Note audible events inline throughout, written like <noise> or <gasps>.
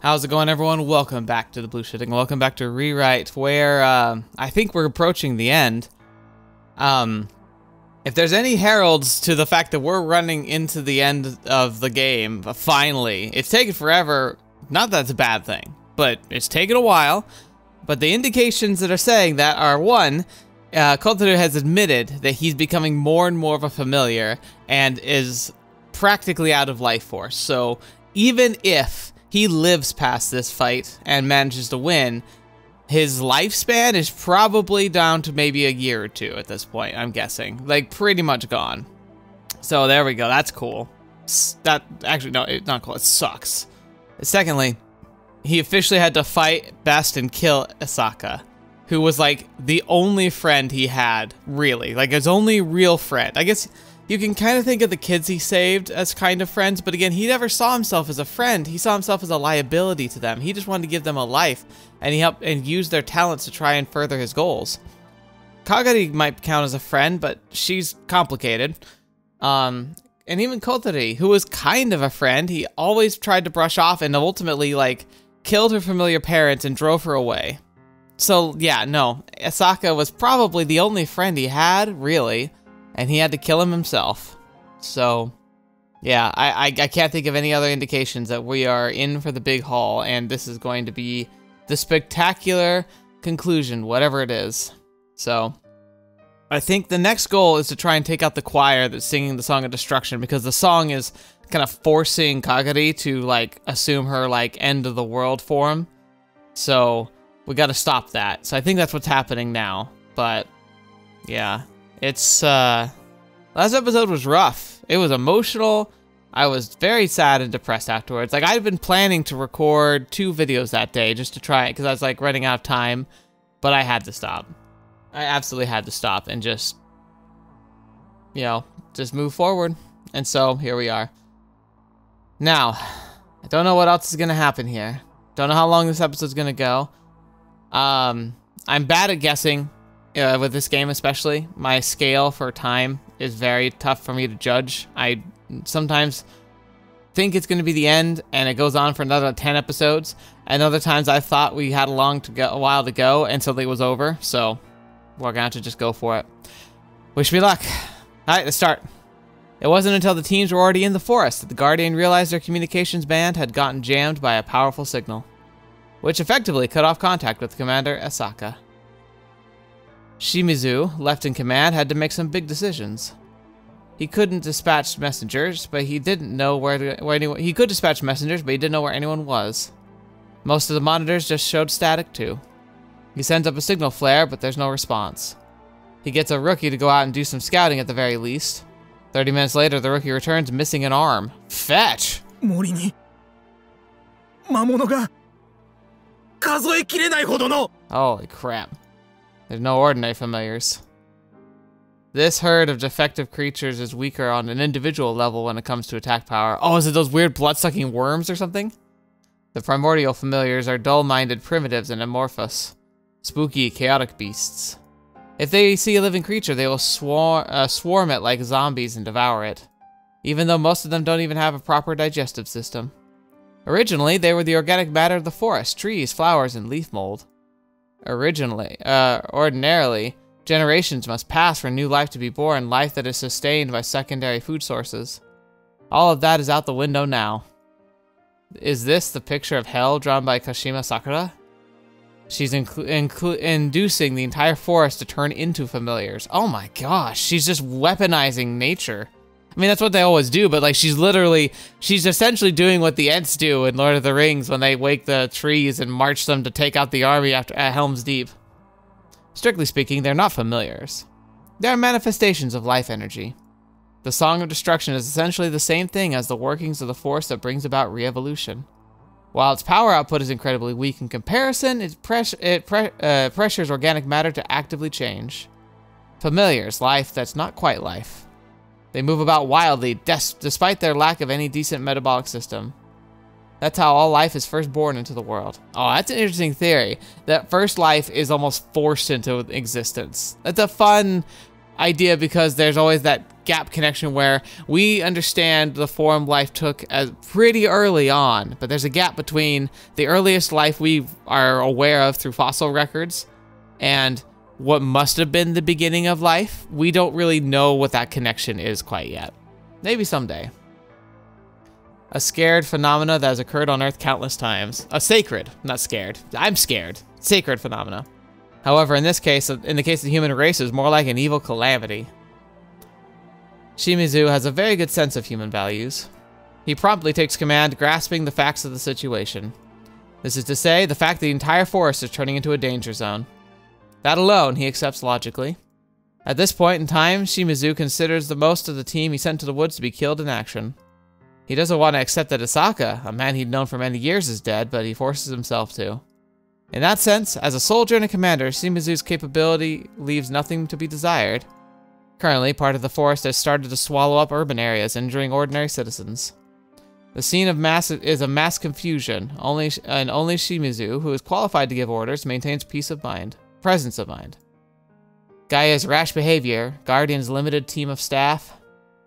How's it going, everyone? Welcome back to the Blue Shifting. Welcome back to Rewrite, where uh, I think we're approaching the end. Um, if there's any heralds to the fact that we're running into the end of the game, finally, it's taken forever. Not that it's a bad thing, but it's taken a while. But the indications that are saying that are one, uh, has admitted that he's becoming more and more of a familiar and is practically out of life force. So even if he lives past this fight and manages to win, his lifespan is probably down to maybe a year or two at this point, I'm guessing. Like, pretty much gone. So there we go, that's cool. That, actually, no, it's not cool, it sucks. Secondly, he officially had to fight Best and kill Asaka, who was like the only friend he had, really. Like his only real friend. I guess you can kind of think of the kids he saved as kind of friends, but again, he never saw himself as a friend. He saw himself as a liability to them. He just wanted to give them a life, and he helped and used their talents to try and further his goals. Kagari might count as a friend, but she's complicated. Um, and even Kotori, who was kind of a friend, he always tried to brush off and ultimately, like, killed her familiar parents and drove her away. So, yeah, no, Asaka was probably the only friend he had, really and he had to kill him himself. So, yeah, I, I, I, can't think of any other indications that we are in for the big haul, and this is going to be the spectacular conclusion, whatever it is. So, I think the next goal is to try and take out the choir that's singing the Song of Destruction, because the song is kind of forcing Kagari to, like, assume her, like, end of the world form. So, we gotta stop that. So I think that's what's happening now, but, yeah. It's, uh, last episode was rough. It was emotional. I was very sad and depressed afterwards. Like, I'd been planning to record two videos that day just to try it because I was, like, running out of time, but I had to stop. I absolutely had to stop and just, you know, just move forward. And so, here we are. Now, I don't know what else is going to happen here. Don't know how long this episode's going to go. Um, I'm bad at guessing uh, with this game especially, my scale for time is very tough for me to judge. I sometimes think it's going to be the end, and it goes on for another 10 episodes. And other times I thought we had a long to go, a while to go, and something was over. So we're going to just go for it. Wish me luck. All right, let's start. It wasn't until the teams were already in the forest that the Guardian realized their communications band had gotten jammed by a powerful signal, which effectively cut off contact with Commander Asaka. Shimizu, left in command, had to make some big decisions. He couldn't dispatch messengers, but he didn't know where, to, where anyone. He could dispatch messengers, but he didn't know where anyone was. Most of the monitors just showed static too. He sends up a signal flare, but there's no response. He gets a rookie to go out and do some scouting at the very least. Thirty minutes later, the rookie returns missing an arm. Fetch! Holy crap. There's no ordinary familiars. This herd of defective creatures is weaker on an individual level when it comes to attack power. Oh, is it those weird blood-sucking worms or something? The primordial familiars are dull-minded primitives and amorphous. Spooky, chaotic beasts. If they see a living creature, they will swar uh, swarm it like zombies and devour it. Even though most of them don't even have a proper digestive system. Originally, they were the organic matter of the forest, trees, flowers, and leaf mold. Originally, uh, ordinarily, generations must pass for new life to be born, life that is sustained by secondary food sources. All of that is out the window now. Is this the picture of hell drawn by Kashima Sakura? She's inducing the entire forest to turn into familiars. Oh my gosh, she's just weaponizing nature. I mean, that's what they always do, but like she's literally, she's essentially doing what the Ents do in Lord of the Rings when they wake the trees and march them to take out the army after at Helm's Deep. Strictly speaking, they're not familiars. They are manifestations of life energy. The Song of Destruction is essentially the same thing as the workings of the force that brings about re-evolution. While its power output is incredibly weak in comparison, it, press it pre uh, pressures organic matter to actively change. Familiars, life that's not quite life. They move about wildly, despite their lack of any decent metabolic system. That's how all life is first born into the world. Oh, that's an interesting theory. That first life is almost forced into existence. That's a fun idea because there's always that gap connection where we understand the form life took as pretty early on, but there's a gap between the earliest life we are aware of through fossil records and what must have been the beginning of life. We don't really know what that connection is quite yet. Maybe someday. A scared phenomena that has occurred on Earth countless times. A sacred, not scared. I'm scared. Sacred phenomena. However, in this case, in the case of the human race, is more like an evil calamity. Shimizu has a very good sense of human values. He promptly takes command, grasping the facts of the situation. This is to say, the fact that the entire forest is turning into a danger zone. That alone he accepts logically. At this point in time, Shimizu considers the most of the team he sent to the woods to be killed in action. He doesn't want to accept that Asaka, a man he'd known for many years, is dead, but he forces himself to. In that sense, as a soldier and a commander, Shimizu's capability leaves nothing to be desired. Currently, part of the forest has started to swallow up urban areas, injuring ordinary citizens. The scene of mass is a mass confusion, only and only Shimizu, who is qualified to give orders, maintains peace of mind, presence of mind. Gaia's rash behavior, Guardian's limited team of staff,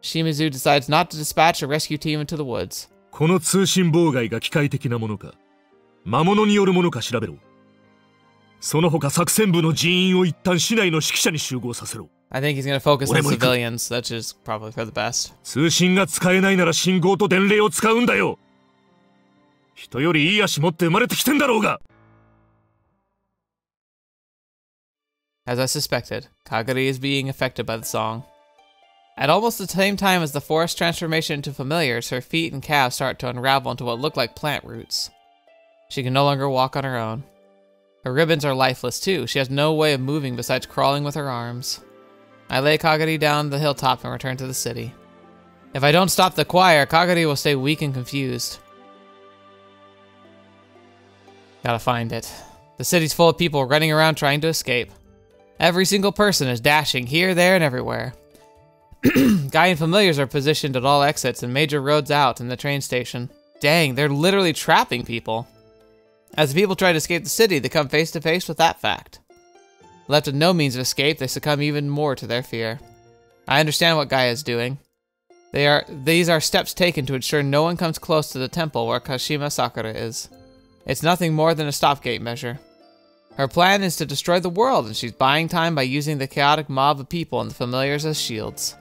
Shimizu decides not to dispatch a rescue team into the woods. この通信妨害が機械的なものか魔物によるものか調べろその他作戦部の人員を一旦市内の指揮者に集合させろ I think he's going to focus on civilians, which is probably for the best. 通信が使えないなら信号と伝令を使うんだよ人よりいい足持って生まれてきてんだろうが As I suspected, Kagari is being affected by the song. At almost the same time as the forest transformation into familiars, her feet and calves start to unravel into what look like plant roots. She can no longer walk on her own. Her ribbons are lifeless too. She has no way of moving besides crawling with her arms. I lay Kagari down the hilltop and return to the city. If I don't stop the choir, Kagari will stay weak and confused. Gotta find it. The city's full of people running around trying to escape. Every single person is dashing here, there, and everywhere. <clears throat> Gaian familiars are positioned at all exits and major roads out in the train station. Dang, they're literally trapping people. As people try to escape the city, they come face to face with that fact. Left with no means of escape, they succumb even more to their fear. I understand what Gaia is doing. They are these are steps taken to ensure no one comes close to the temple where Kashima Sakura is. It's nothing more than a stopgate measure. Her plan is to destroy the world, and she's buying time by using the chaotic mob of people and the familiars as shields.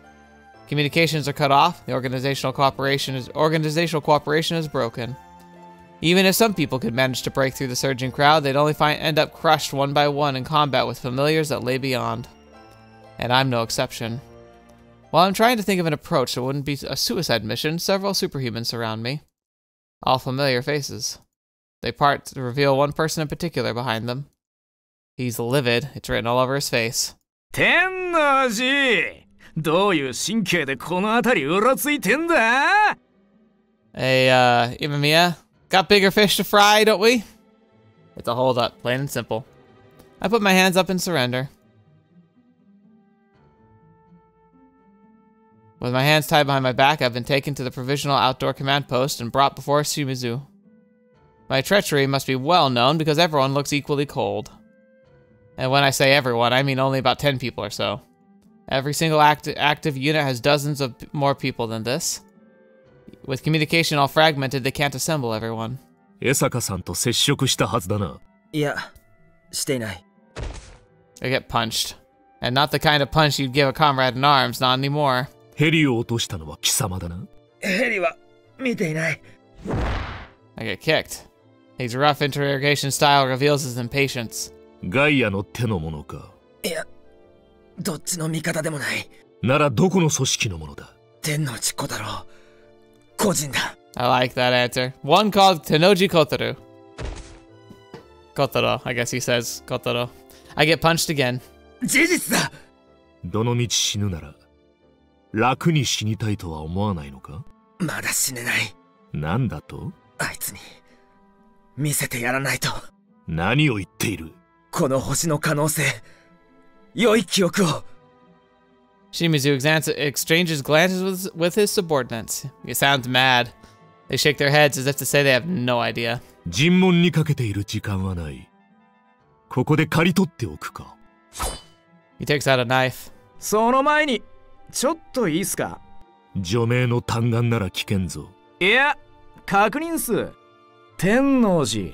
Communications are cut off, the organizational cooperation is organizational cooperation is broken. Even if some people could manage to break through the surging crowd, they'd only find, end up crushed one by one in combat with familiars that lay beyond. And I'm no exception. While I'm trying to think of an approach that wouldn't be a suicide mission, several superhumans surround me. All familiar faces. They part to reveal one person in particular behind them. He's livid. It's written all over his face. 天王寺どういう神経でこの辺りうろついてんだ Hey, uh, Imamiya, got bigger fish to fry, don't we? It's a hold up, plain and simple. I put my hands up in surrender. With my hands tied behind my back, I've been taken to the provisional outdoor command post and brought before Shimizu. My treachery must be well known because everyone looks equally cold. And when I say everyone, I mean only about 10 people or so. Every single act active unit has dozens of more people than this. With communication all fragmented, they can't assemble everyone. 江坂さんと接触したはずだな。いや、していない。 They get punched. And not the kind of punch you'd give a comrade in arms, not anymore. ヘリを落としたのは貴様だな。ヘリは見ていない。 I get kicked. His rough interrogation style reveals his impatience. ガイアの手のものか。いや、どっちの味方でもない。ならどこの組織のものだ？天の内小太郎。個人だ。I like that answer. One called Tenoji Kotaro. Kotaro, I guess he says Kotaro. I get punched again. 事実だどの道死ぬなら、楽に死にたいとは思わないのか？まだ死ねない。なんだと？あいつに、見せてやらないと。何を言っている？この星の可能性。良い記憶を。Shimizu exchanges glances with, with his subordinates. He sounds mad. They shake their heads as if to say they have no idea. 尋問にかけている時間はない。ここで刈り取っておくか。He takes out a knife. その前にちょっといいっすか除名の嘆願なら危険ぞいや確認っす天王寺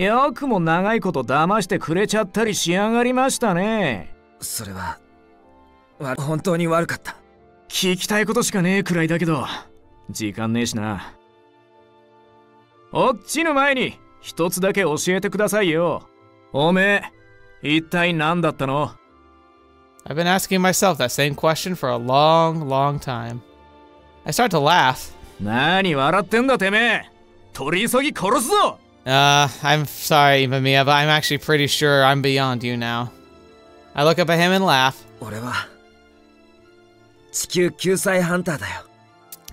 よくも長いこと騙してくれちゃったりしやがりましたね。それはわ本当に悪かった。聞きたいことしかねえくらいだけど時間ねえしな。落ちぬ前に一つだけ教えてくださいよ。おめえ一体何だったの？I've been asking myself that same question for a long, long time. I start to laugh. 何笑ってんだてめえ。取り急ぎ殺すぞ Uh, I'm sorry, Mamiya, but I'm actually pretty sure I'm beyond you now. I look up at him and laugh.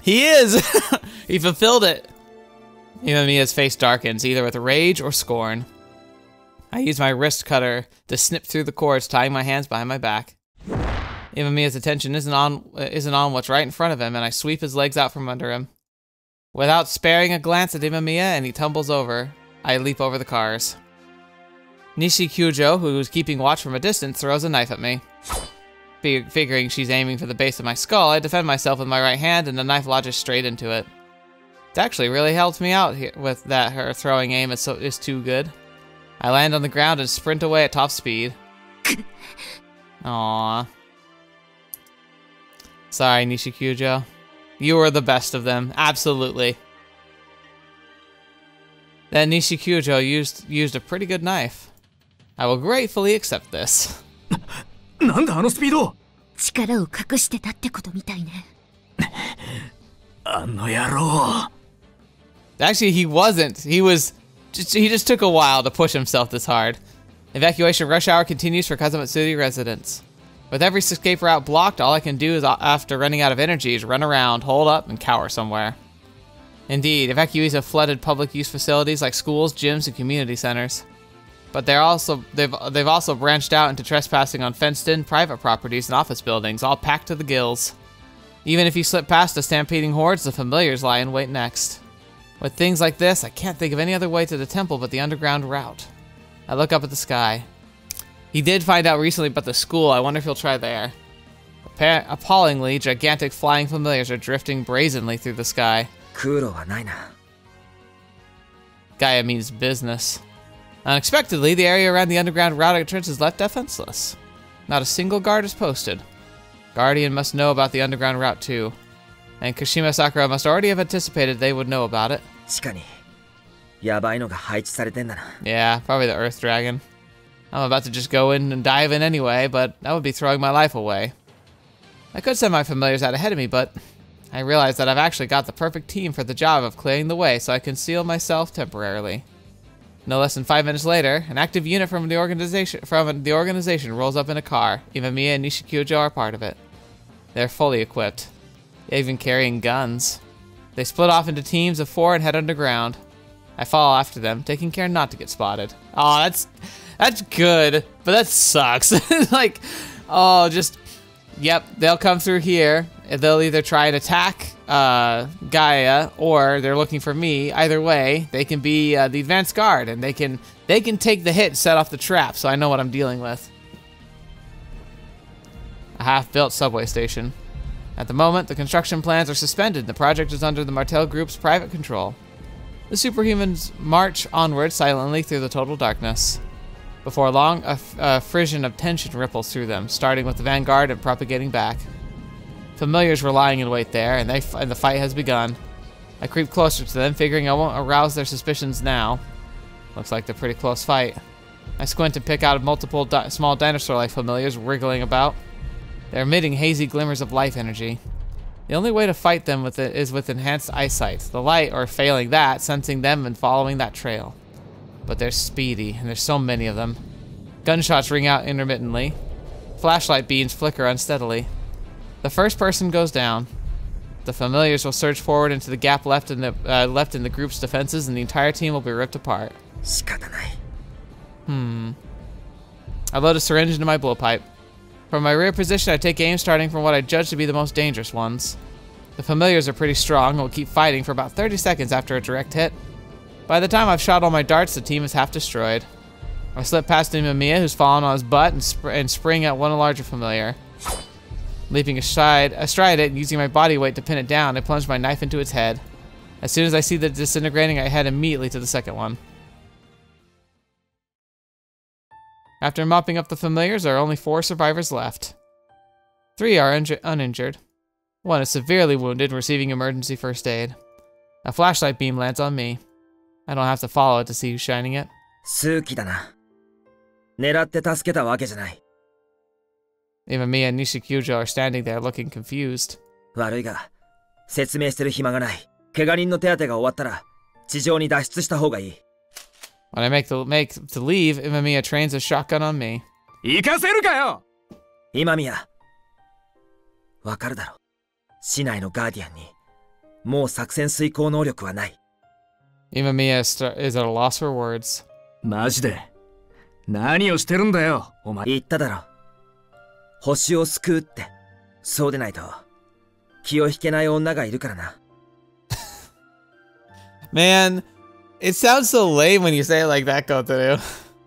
He is! <laughs> he fulfilled it! Imamiya's face darkens, either with rage or scorn. I use my wrist cutter to snip through the cords, tying my hands behind my back. Imamiya's attention isn't on, isn't on what's right in front of him, and I sweep his legs out from under him. Without sparing a glance at Imamiya, and he tumbles over, I leap over the cars. Nishikujo, who's keeping watch from a distance, throws a knife at me. Fig- figuring she's aiming for the base of my skull, I defend myself with my right hand, and the knife lodges straight into it. It actually really helped me out here with that. Her throwing aim is so is too good. I land on the ground and sprint away at top speed. <laughs> Aww. Sorry, Nishi Nishikujo. You are the best of them, absolutely. That Nishikujo used used a pretty good knife. I will gratefully accept this. <laughs> なんだあのスピード力を隠してたってことみたいね。あの野郎 Actually, he wasn't. He was. He just took a while to push himself this hard. Evacuation rush hour continues for Kazamatsuri residents. With every escape route blocked, all I can do is, uh, after running out of energy, is run around, hold up, and cower somewhere. Indeed, evacuees have flooded public use facilities like schools, gyms, and community centers. But they're also they've they've also branched out into trespassing on fenced-in private properties and office buildings, all packed to the gills. Even if you slip past the stampeding hordes, the familiars lie in wait next. With things like this, I can't think of any other way to the temple but the underground route. I look up at the sky. He did find out recently about the school. I wonder if he'll try there. Appa appallingly, gigantic flying familiars are drifting brazenly through the sky. Gaia means business. Unexpectedly, the area around the underground route entrance is left defenseless. Not a single guard is posted. Guardian must know about the underground route too. And Kashima Sakura must already have anticipated they would know about it. Yeah, probably the Earth Dragon. I'm about to just go in and dive in anyway, but that would be throwing my life away. I could send my familiars out ahead of me, but I realize that I've actually got the perfect team for the job of clearing the way, so I conceal myself temporarily. No less than five minutes later, an active unit from the organization from the organization rolls up in a car. Even Mia and Nishikujo are part of it. They're fully equipped, They're even carrying guns. They split off into teams of four and head underground. I follow after them, taking care not to get spotted. Oh, that's that's good, but that sucks. <laughs> like, oh, just yep, they'll come through here. They'll either try and attack uh, Gaia, or they're looking for me. Either way, they can be uh, the advanced guard, and they can they can take the hit, set off the trap. So I know what I'm dealing with. A half-built subway station. At the moment, the construction plans are suspended. The project is under the Martel Group's private control. The superhumans march onward silently through the total darkness. Before long, a, a frisson of tension ripples through them, starting with the vanguard and propagating back. Familiars were lying in wait there, and, they and the fight has begun. I creep closer to them, figuring I won't arouse their suspicions now. Looks like they're pretty close fight. I squint and pick out multiple di- small dinosaur-like familiars wriggling about. They're emitting hazy glimmers of life energy. The only way to fight them with it is with enhanced eyesight, the light, or failing that, sensing them and following that trail. But they're speedy, and there's so many of them. Gunshots ring out intermittently. Flashlight beams flicker unsteadily. The first person goes down. The familiars will surge forward into the gap left in the uh, left in the group's defenses, and the entire team will be ripped apart. Hmm. I load a syringe into my blowpipe. From my rear position, I take aim starting from what I judge to be the most dangerous ones. The familiars are pretty strong and will keep fighting for about 30 seconds after a direct hit, by the time I've shot all my darts, the team is half destroyed. I slip past Imamiya, who's fallen on his butt, and, sp- and spring at one larger familiar. Leaping astride, astride it and using my body weight to pin it down, I plunge my knife into its head. As soon as I see the disintegrating, I head immediately to the second one. After mopping up the familiars, there are only four survivors left. Three are uninjured. One is severely wounded, receiving emergency first aid. A flashlight beam lands on me. I don't have to follow it to see who's shining it. 数奇だな。狙って助けたわけじゃない。 Even me and Nishikujo are standing there looking confused. 悪いが、説明してる暇がない。怪我人の手当てが終わったら、地上に脱出した方がいい。 When I make the make to leave, Imamiya trains a shotgun on me. 行かせるかよ今宮。わかるだろ。市内のガーディアンに、もう作戦遂行能力はない。 Imamiya is st- is at a loss for words. マジで何をしてるんだよお前言っただろ。星を救うって。そうでないと、気を引けない女がいるからな。 <laughs> Man, it sounds so lame when you say it like that, Kotaru.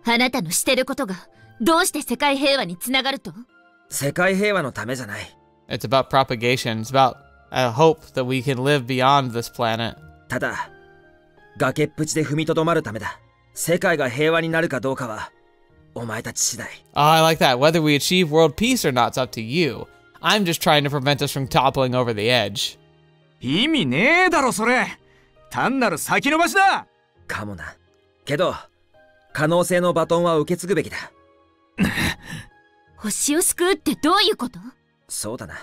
あなたのしてることがどうして世界平和につながると世界平和のためじゃない。 It's about propagation. It's about a hope that we can live beyond this planet. ただ、 崖っぷちで踏みとどまるためだ。世界が平和になるかどうかは、お前たち次第。Oh, I like that. Whether we achieve world peace or not's up to you. I'm just trying to prevent us from toppling over the edge. 意味ねえだろそれ単なる先延ばしだかもな。けど、可能性のバトンは受け継ぐべきだ。<laughs> 星を救うってどういうこと？そうだな。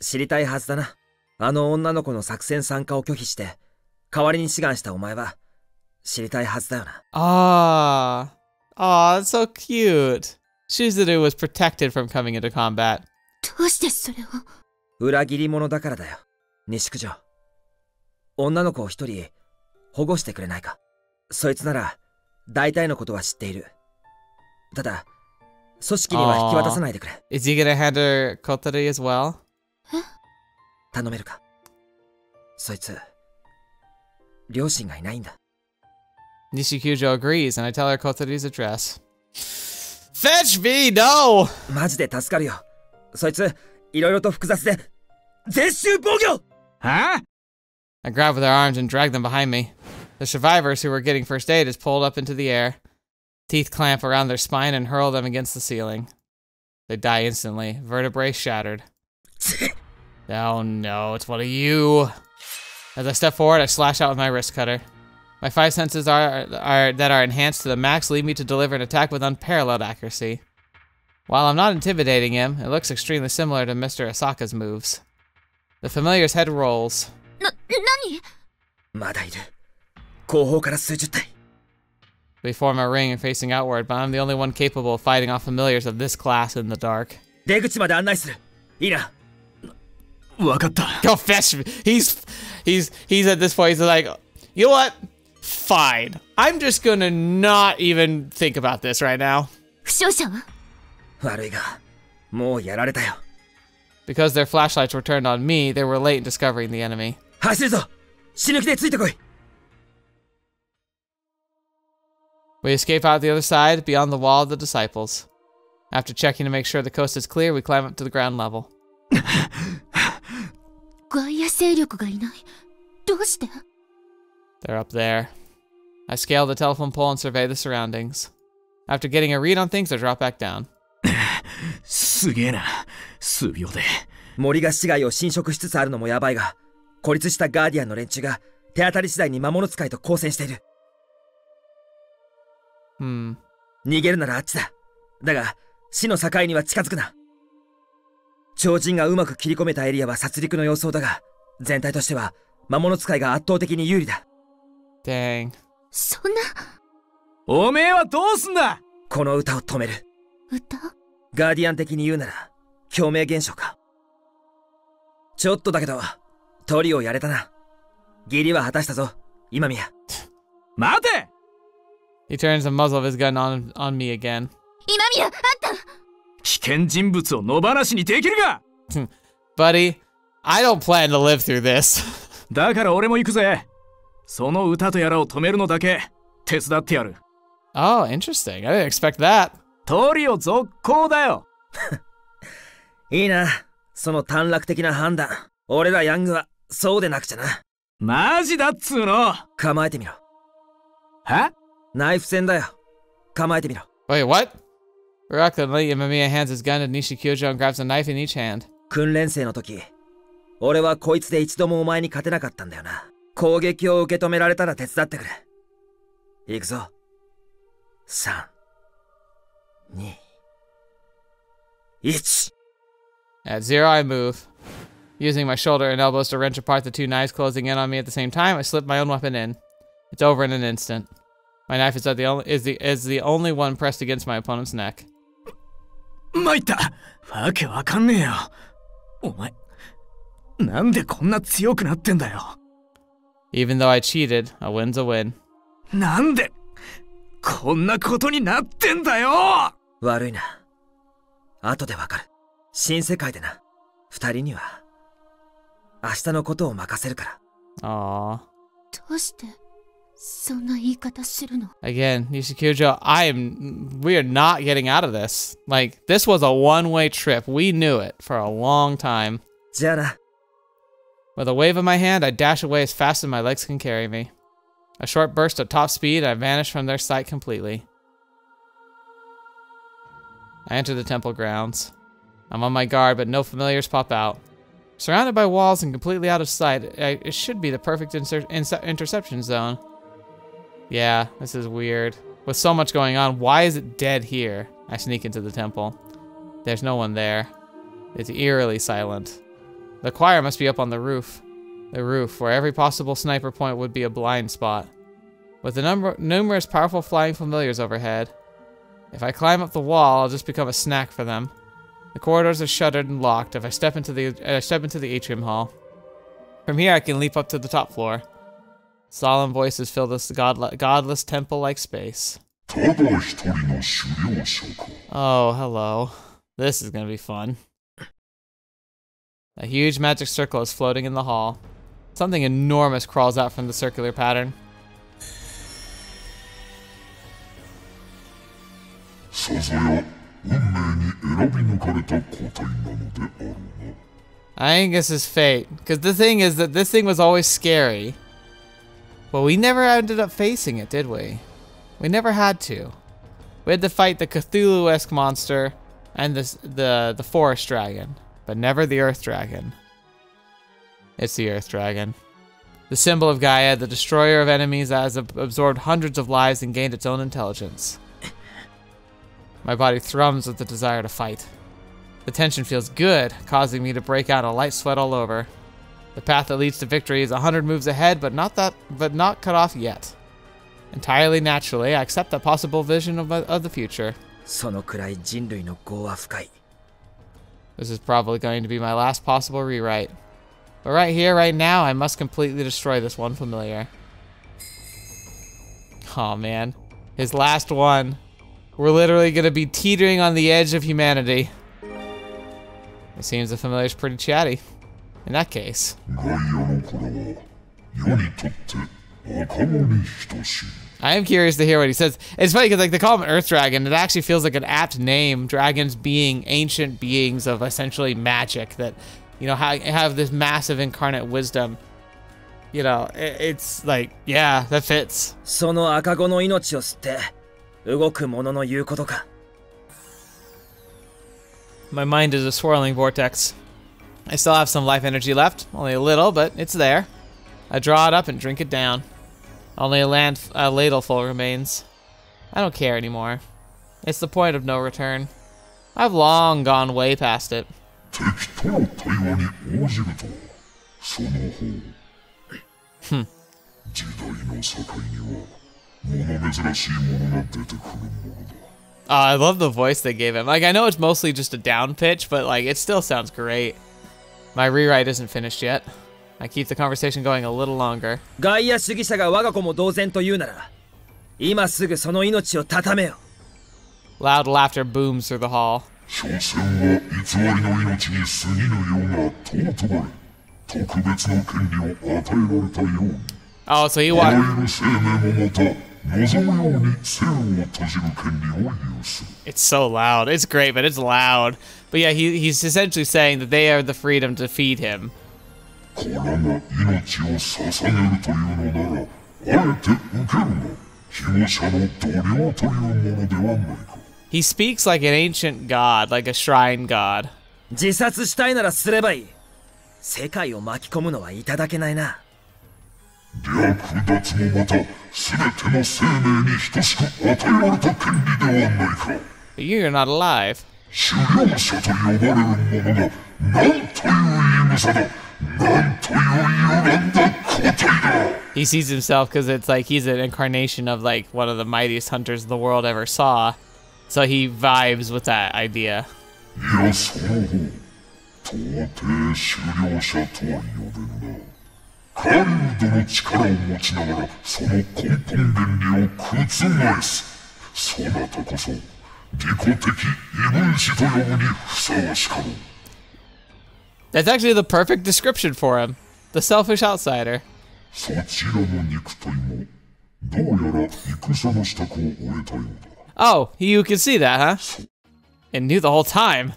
知りたいはずだな。あの女の子の作戦参加を拒否して、代わりに志願したお前は、知りたいはずだよな。Ah. Ah, that's so cute. Shizuru was protected from coming into combat. どうしてそれを？裏切り者だからだよ。西九条。女の子を一人、保護してくれないか。そいつなら、大体のことは知っている。ただ、組織には引き渡さないでくれ。Is he gonna hand her Kotari as well? 頼めるか？そいつ、両親がいないんだ。 Nishikujo agrees, and I tell her Kotari's address. Fetch <sighs> me! No! マジで助かるよ。そいつ、いろいろと複雑で、全集防御は I grab with their arms and drag them behind me. The survivors who were getting first aid is pulled up into the air. Teeth clamp around their spine and hurl them against the ceiling. They die instantly, vertebrae shattered. <laughs> Oh no, it's one of you. As I step forward, I slash out with my wrist cutter. My five senses are, are that are enhanced to the max lead me to deliver an attack with unparalleled accuracy. While I'm not intimidating him, it looks extremely similar to Mr. Asaka's moves. The familiar's head rolls. な、何まだいる。後方から数十体。 We form a ring facing outward, but I'm the only one capable of fighting off familiars of this class in the dark. 出口まで案内する。いいな。 Confess. He's he's he's at this point. He's like, you know what? Fine. I'm just gonna not even think about this right now. Because their flashlights were turned on me, they were late in discovering the enemy. We escape out the other side, beyond the wall of the disciples. After checking to make sure the coast is clear, we climb up to the ground level. <laughs> 外野勢力がいないどうして They're up there. I scale the telephone pole and survey the surroundings. After getting a read on things, I drop back down. すげえな数秒で森が市街を侵食しつつあるのもやばいが、孤立したガーディアンの連中が手当たり次第に魔物使いと交戦している。Hmm. 逃げるならあっちだ。だが、死の境には近づくな。超人がうまく切り込めたエリアは殺戮の様相だが、全体としては魔物使いが圧倒的に有利だ。Dang. そんな？おめえはどうすんだ？この歌を止める。歌？ガーディアン的に言うなら、共鳴現象か。ちょっとだけど、トリをやれたな。義理は果たしたぞ、今宮。待て He turns the muzzle of his gun on on me again. 今宮危険人物を野放しにできるか？<laughs> Buddy, I don't plan to live through this. <laughs> だから俺も行くぜその歌とやらを止めるのだけ手伝ってやる oh, interesting. I didn't expect that. トリオ続行だよ <laughs> いいな。その短絡的な判断。俺らヤングはそうでなくちゃな。マジだっつうの構えてみろ。はナイフ戦だよ。構えてみろ。Wait, what? Reluctantly, Imamiya hands his gun to Nishikujo and grabs a knife in each hand. At zero, I move. Using my shoulder and elbows to wrench apart the two knives closing in on me at the same time, I slip my own weapon in. It's over in an instant. My knife is the only is the is the only one pressed against my opponent's neck. 参ったわけわかんねえよお前なんでこんな強くなってんだよ Even though I cheated, a win's a win. なんでこんなことになってんだよ悪いな。後でわかる。新世界でな。二人には、明日のことを任せるから。 Aww. どうして Again, Nishikujo, I am. We are not getting out of this. Like this was a one-way trip. We knew it for a long time. Jana. With a wave of my hand, I dash away as fast as my legs can carry me. A short burst of top speed, I vanish from their sight completely. I enter the temple grounds. I'm on my guard, but no familiars pop out. Surrounded by walls and completely out of sight, I, it should be the perfect inter interception zone. Yeah, this is weird. With so much going on, why is it dead here? I sneak into the temple. There's no one there. It's eerily silent. The choir must be up on the roof. The roof, where every possible sniper point would be a blind spot. With the number numerous powerful flying familiars overhead. If I climb up the wall, I'll just become a snack for them. The corridors are shuttered and locked if I step into the I step into the atrium hall. From here I can leap up to the top floor. Solemn voices fill this godle godless temple like space. Oh, hello. This is gonna be fun. A huge magic circle is floating in the hall. Something enormous crawls out from the circular pattern. I guess this fate, because the thing is that this thing was always scary. But we never ended up facing it, did we? We never had to. We had to fight the Cthulhu-esque monster and this, the, the forest dragon. But never the earth dragon. It's the earth dragon. The symbol of Gaia, the destroyer of enemies that has ab- absorbed hundreds of lives and gained its own intelligence. My body thrums with the desire to fight. The tension feels good, causing me to break out a light sweat all over. The path that leads to victory is 100 moves ahead, but not that, but not cut off yet. Entirely naturally, I accept the possible vision of, of the future. This is probably going to be my last possible rewrite. But right here, right now, I must completely destroy this one familiar. oh, man. His last one. We're literally going to be teetering on the edge of humanity. It seems the familiar's pretty chatty. In that case. ガイアの子らは世にとって赤子に等しい I am curious to hear what he says. It's funny because like they call him Earth Dragon. It actually feels like an apt name. Dragons being ancient beings of essentially magic that, you know, ha- have this massive incarnate wisdom. You know, it, it's like, yeah, that fits. その赤子の命を吸って、動く者の言うことか。 My mind is a swirling vortex. I still have some life energy left. Only a little, but it's there. I draw it up and drink it down. Only a, land, a ladleful remains. I don't care anymore. It's the point of no return. I've long gone way past it. Uh, I love the voice they gave him. Like, I know it's mostly just a down pitch, but, like, it still sounds great. My rewrite isn't finished yet. I keep the conversation going a little longer. ガイア主義者が我が子も同然と言うなら、今すぐその命をたためよ。 Loud laughter booms through the hall. 所詮は偽りの命に過ぎぬようが尊ばれ特別の権利を与えられたように Oh, so he あ wa- らゆる生命もまた 望むように生を閉じる権利を有する It's so loud. It's great, but it's loud. But yeah, he, he's essentially saying that they have the freedom to feed him. 子らが命を捧げるというのならあえて受けるが庇護者の度量というものではないか He speaks like an ancient god, like a shrine god. 自殺したいならすればいい世界を巻き込むのはいただけないな略奪もまた 全ての生命に等しく与えられた権利ではないか But you're not alive. 狩猟者と呼ばれる者がなんという言い草だなんという歪んだ個体だ He sees himself because it's like he's an incarnation of like one of the mightiest hunters the world ever saw. So he vibes with that idea. いやその方到底狩猟者とは呼べぬな 狩人の力を持ちながらその根本原理を覆すそなたこそ利己的異分子と呼ぶにふさわしかろう That's actually the perfect description for him. The selfish outsider. そちらの肉体もどうやら戦の支度を終えたようだ Oh, you can see that, huh? And knew the whole time.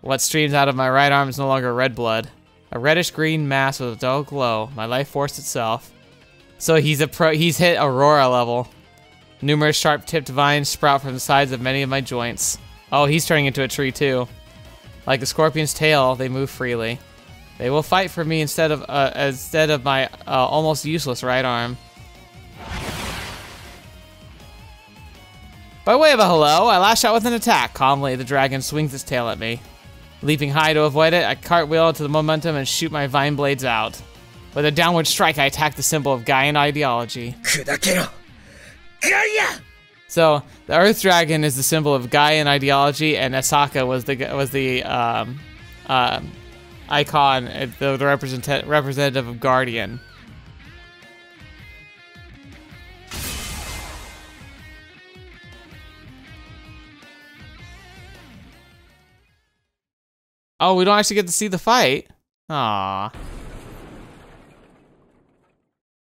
What streams out of my right arm is no longer red blood. A reddish green mass with a dull glow, my life force itself. So he's a pro he's hit Aurora level. Numerous sharp tipped vines sprout from the sides of many of my joints. Oh, he's turning into a tree too. Like a scorpion's tail, they move freely. They will fight for me instead of uh, instead of my uh, almost useless right arm. By way of a hello, I lash out with an attack. Calmly, the dragon swings its tail at me. Leaping high to avoid it, I cartwheel to the momentum and shoot my vine blades out. With a downward strike, I attack the symbol of Gaian ideology. So, the Earth Dragon is the symbol of Gaian ideology, and Asaka was the was the um, um uh, icon, the, the represent, representative of Guardian. Oh, we don't actually get to see the fight. Ah.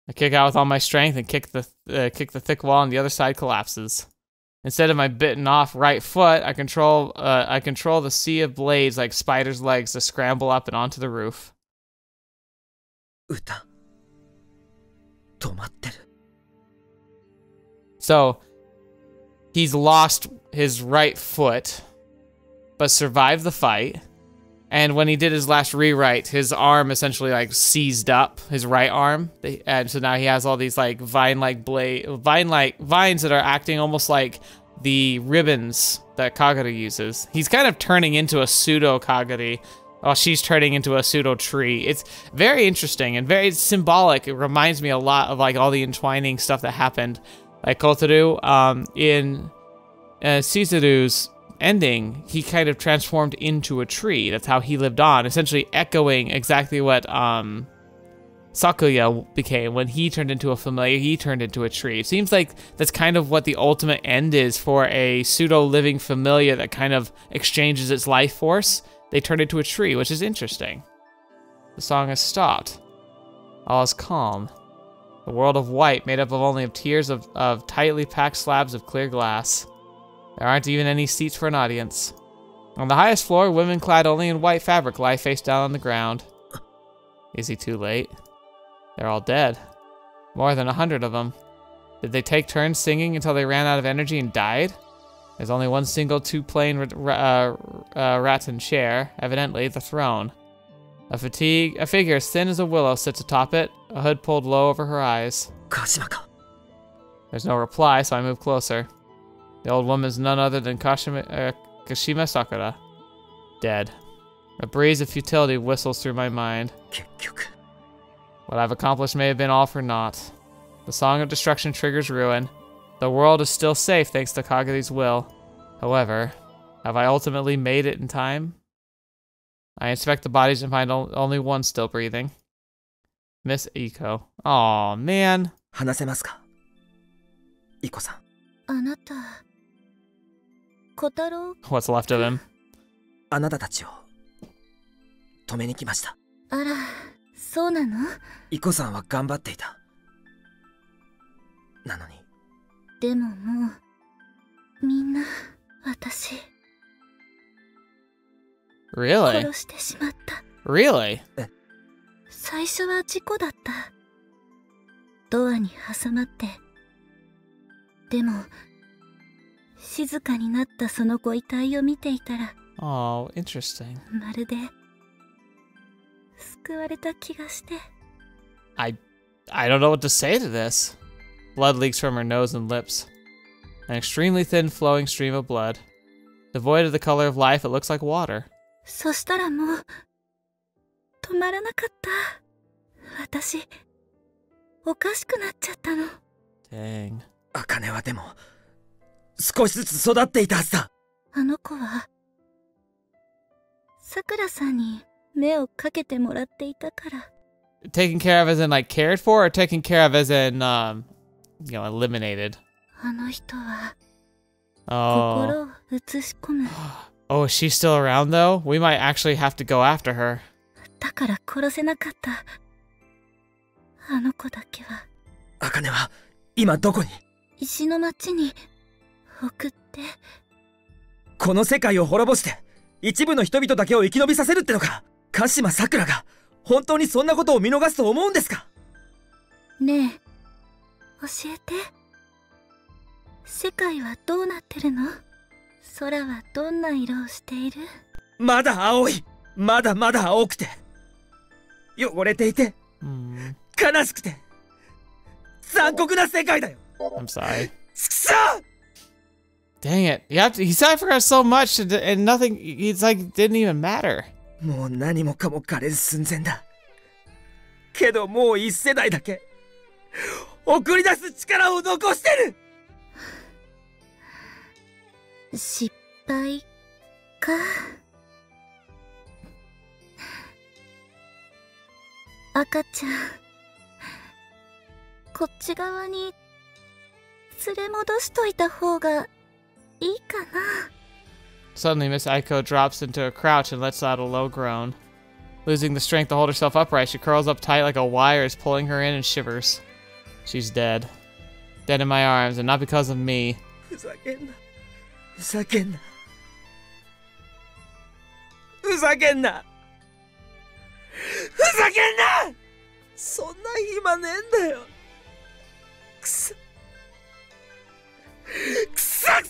I kick out with all my strength and kick the uh, kick the thick wall, and the other side collapses. Instead of my bitten off right foot, I control uh, I control the sea of blades like spider's legs to scramble up and onto the roof. So he's lost his right foot, but survived the fight. And when he did his last rewrite, his arm essentially like seized up, his right arm, and so now he has all these like vine-like blade, vine-like vines that are acting almost like the ribbons that Kagari uses. He's kind of turning into a pseudo Kagari, while she's turning into a pseudo tree. It's very interesting and very symbolic. It reminds me a lot of like all the entwining stuff that happened, like Kotaro um, in uh, ending, he kind of transformed into a tree. That's how he lived on, essentially echoing exactly what um, Sakuya became when he turned into a familiar. He turned into a tree. It seems like that's kind of what the ultimate end is for a pseudo living familiar that kind of exchanges its life force. They turn into a tree, which is interesting. The song has stopped. All is calm. The world of white, made up of only of tiers of, of tightly packed slabs of clear glass. There aren't even any seats for an audience. On the highest floor, women clad only in white fabric lie face down on the ground. Is he too late? They're all dead. More than a hundred of them. Did they take turns singing until they ran out of energy and died? There's only one single two-plane uh, uh, rattan chair, evidently the throne. A fatigue, a figure as thin as a willow sits atop it, a hood pulled low over her eyes. There's no reply, so I move closer. The old woman's none other than Kashima, uh, Kashima Sakura. Dead. A breeze of futility whistles through my mind. 結局 What I've accomplished may have been all for naught. The song of destruction triggers ruin. The world is still safe thanks to Kaguri's will. However, have I ultimately made it in time? I inspect the bodies and find o- only one still breathing. Miss Eco. Aw, man. 話せますかイコさんあなた小太郎 What's left of him? あなたたちを止めに来ましたあらそうなのイコさんは頑張っていたなのに でももう、みんな、私、 Really? 殺してしまった。 Really? 最初は事故だった。ドアに挟まって。でも、 静かになったそのご遺体を見ていたら、Oh, interesting. まるで、救われた気がして。I I don't know what to say to this. Blood leaks from her nose and lips. An extremely thin flowing stream of blood. Devoid of the color of life, it looks like water. そしたらもう、止まらなかった。私、おかしくなっちゃったの。Dang. 茜はでも少しずつ育っていたはずだあの子は、さくらさんに目をかけてもらっていたから。Taken care of as in like cared for or taken care of as in um you know, eliminated? あの人は、Oh. 心を映し込む。Oh, is she still around though? We might actually have to go after her. だから殺せなかった。あの子だけは、茜は今どこに石の町に送って、この世界を滅ぼして一部の人々だけを生き延びさせるってのか？鹿島さくらが本当にそんなことを見逃すと思うんですか？ねえ、教えて。世界はどうなってるの？空はどんな色をしている？まだ青い。まだまだ青くて。汚れていて Hmm. 悲しくて。残酷な世界だよ。I'm sorry. くそ Dang it. You have to, he sacrificed so much and, and nothing, it's like, didn't even matter. もう何もかも枯れる寸前だけどもう一世代だけ送り出す力を残してる失敗か。赤ちゃん、こっち側に連れ戻しといた方が。Suddenly, Miss Aiko drops into a crouch and lets out a low groan. Losing the strength to hold herself upright, she curls up tight like a wire is pulling her in and shivers. She's dead. Dead in my arms, and not because of me. ふざけんなふざけんなふざけんなふざけんなそんな暇ねえんだよくそ くそく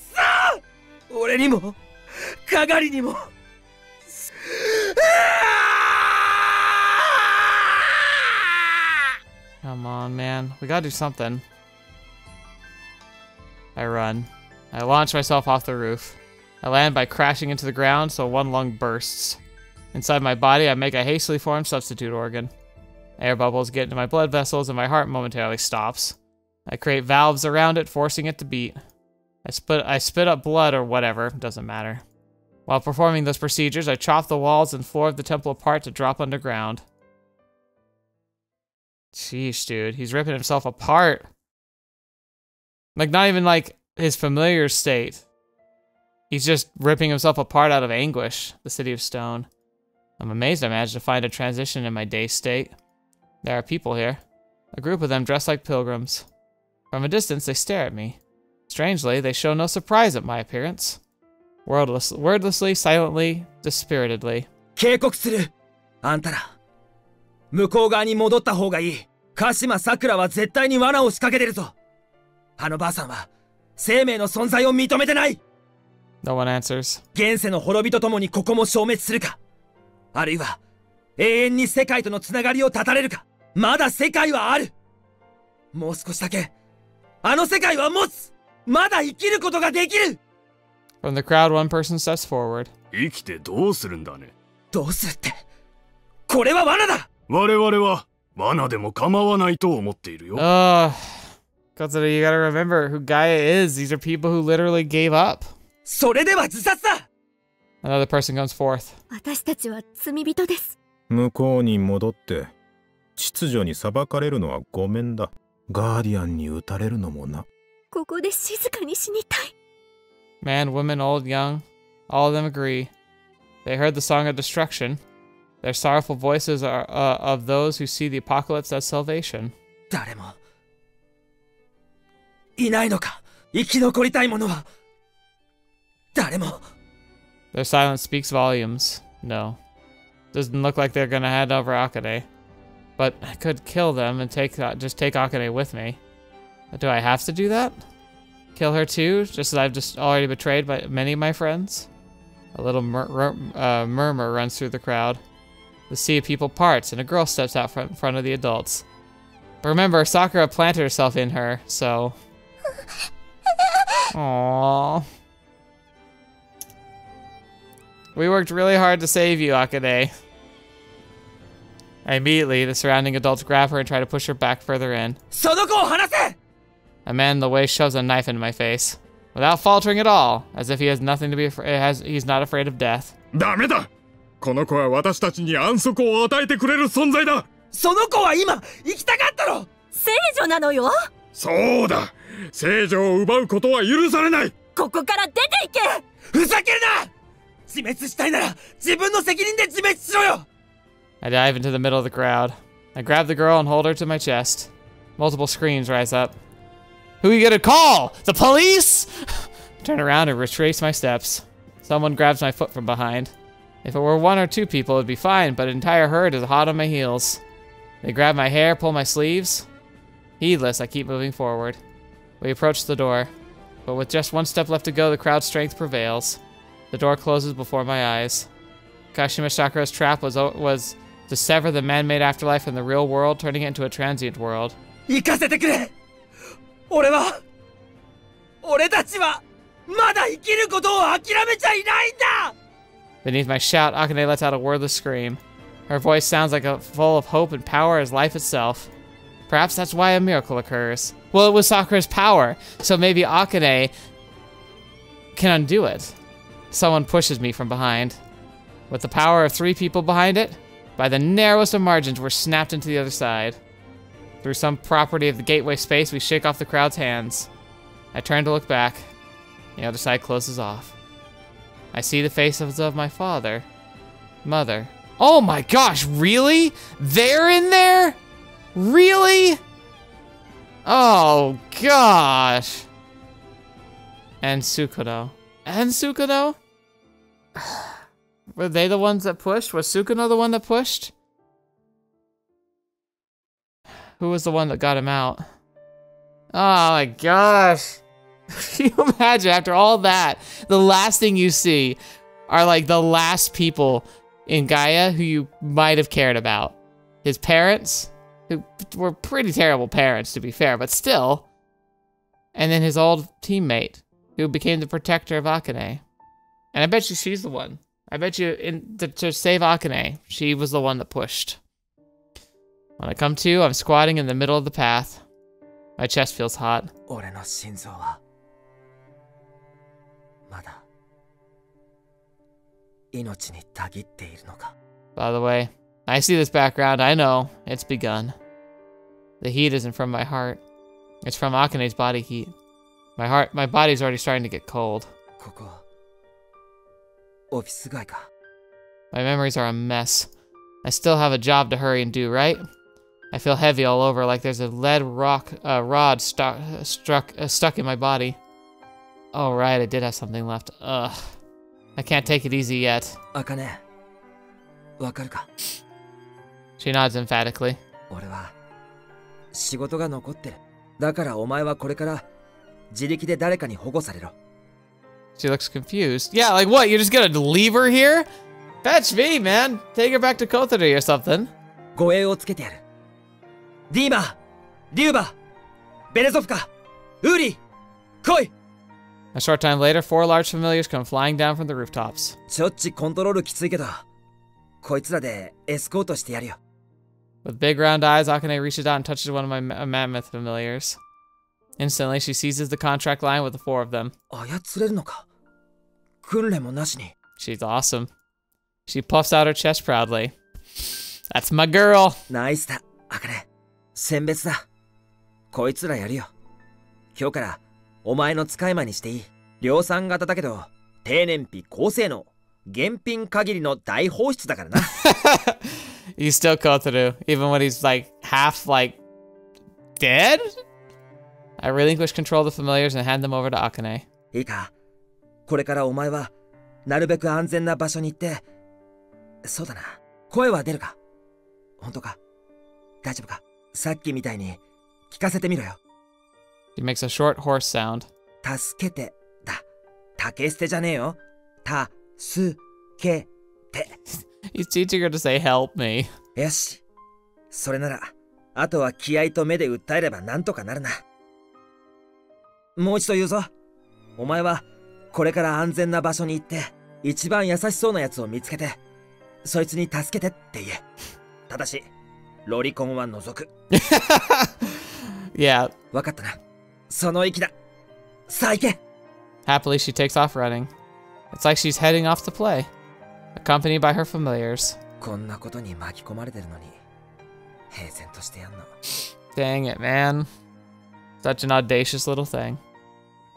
そ俺にもかがりにも Come on, man. We gotta do something. I run. I launch myself off the roof. I land by crashing into the ground so one lung bursts. Inside my body, I make a hastily formed substitute organ. Air bubbles get into my blood vessels and my heart momentarily stops. I create valves around it, forcing it to beat. I spit, I spit up blood or whatever, doesn't matter. While performing those procedures, I chop the walls and floor of the temple apart to drop underground. Sheesh, dude. He's ripping himself apart. Like, not even like his familiar state. He's just ripping himself apart out of anguish, the city of stone. I'm amazed I managed to find a transition in my day state. There are people here. A group of them dressed like pilgrims. From a distance, they stare at me. Strangely, they show no surprise at my appearance. Wordless, wordlessly, silently, dispiritedly. 警告するあんたら向こう側に戻った方がいい鹿島さくらは絶対に罠を仕掛けてるぞあのばあさんは生命の存在を認めてない No one answers. 現世の滅びとともにここも消滅するかあるいは永遠に世界とのつながりを断たれるかまだ世界はあるもう少しだけあの世界は持つ まだ生きることができる From the crowd, one person steps forward. 生きてどうするんだねどうするってこれは罠だ我々は罠でも構わないと思っているよ Ugh. Godzilla, you gotta remember who Gaia is. These are people who literally gave up. それでは自殺だ Another person comes forth. 私たちは罪人です。向こうに戻って秩序に裁かれるのはごめんだガーディアンに撃たれるのもな ここで静かに死にたい。 Man, woman, old, young, all of them agree. They heard the song of destruction. Their sorrowful voices are uh, of those who see the apocalypse as salvation. 誰もいないのか 生き残りたい者は誰も Their silence speaks volumes. No. Doesn't look like they're gonna head over Akane. But I could kill them and take uh, just take Akane with me. Do I have to do that? Kill her too, just as I've just already betrayed by many of my friends? A little mur uh, murmur runs through the crowd. The sea of people parts, and a girl steps out in front of the adults. But remember, Sakura planted herself in her, so... Aww. We worked really hard to save you, Akane. Immediately, the surrounding adults grab her and try to push her back further in. Sonoko, hanase! A man in the way shoves a knife into my face, without faltering at all, as if he has nothing to be afraid. Has he's not afraid of death. ダメだこの子は私たちに安息を与えてくれる存在だその子は今生きたかったろ聖女なのよそうだ聖女を奪うことは許されないここから出ていけふざけるな自滅したいなら自分の責任で自滅しろよ I dive into the middle of the crowd. I grab the girl and hold her to my chest. Multiple screams rise up. Who are you gonna call? The police? <laughs> Turn around and retrace my steps. Someone grabs my foot from behind. If it were one or two people, it'd be fine, but an entire herd is hot on my heels. They grab my hair, pull my sleeves. Heedless, I keep moving forward. We approach the door, but with just one step left to go, the crowd's strength prevails. The door closes before my eyes. Kashima Sakura's trap was was to sever the man-made afterlife from the real world, turning it into a transient world. 行かせてくれ 俺は俺たちはまだ生きることを諦めちゃいないんだ Beneath my shout, Akane lets out a wordless scream. Her voice sounds like a full of hope and power as life itself. Perhaps that's why a miracle occurs. Well, it was Sakura's power, so maybe Akane can undo it. Someone pushes me from behind. With the power of three people behind it, by the narrowest of margins, we're snapped into the other side. Through some property of the gateway space, we shake off the crowd's hands. I turn to look back. The other side closes off. I see the faces of my father, mother. Oh my gosh, really? They're in there? Really? Oh gosh. And Sukuno. And Sukuno? <sighs> Were they the ones that pushed? Was Sukuno the one that pushed? Who was the one that got him out? Oh my gosh. <laughs> Can you imagine after all that, the last thing you see are like the last people in Gaia who you might have cared about. His parents, who were pretty terrible parents to be fair, but still. And then his old teammate, who became the protector of Akane. And I bet you she's the one. I bet you in to, to save Akane, she was the one that pushed. When I come to, I'm squatting in the middle of the path. My chest feels hot. By the way, I see this background, I know. It's begun. The heat isn't from my heart. It's from Akane's body heat. My heart, my body's already starting to get cold. My memories are a mess. I still have a job to hurry and do, right? I feel heavy all over, like there's a lead rock uh, rod stuck struck uh, stuck in my body. Oh right, I did have something left. Ugh. I can't take it easy yet. あかねわかるか She nods emphatically. 俺は仕事が残ってるだからお前はこれから自力で誰かに保護されろ She looks confused. Yeah, like what? You're just gonna leave her here? Fetch me, man. Take her back to Kotori or something. 護衛をつけてやる ディーバーリューバーベレゾフカウーリー来い A short time later, four large familiars come flying down from the rooftops. ちょっちコントロールきついけどこいつらでエスコートしてやるよ With big round eyes, Akane reaches out and touches one of my ma- mammoth familiars. Instantly, she seizes the contract line with the four of them. 操れるのか訓練もなしに She's awesome. She puffs out her chest proudly. That's my girl. ナイスだアカネ 選別だこいつらやるよ今日からお前の使い魔にしていい量産型だけど低燃費高性能現品限りの大放出だからな He's still Kotoru, even when he's like half like dead? I relinquish control of the familiars and hand them over to Akane. いいかこれからお前はなるべく安全な場所に行ってそうだな声は出るか本当か大丈夫かさっきみたいに聞かせてみろよ。He makes a short horse sound. 助けてだ。竹捨てじゃねえよ。たすけて。<laughs> He's teaching her to say help me. よし。それならあとは気合と目で訴えればなんとかなるな。もう一度言うぞ。お前はこれから安全な場所に行って一番優しそうなやつを見つけてそいつに助けてって言え。ただしロリコンは除く Yeah. <laughs> 分かったなその息ださあ行け Happily, she takes off running. It's like she's heading off to play, accompanied by her familiars. こ<gasps> んなことに巻き込まれてるのに平然としてやんの Dang it, man. Such an audacious little thing.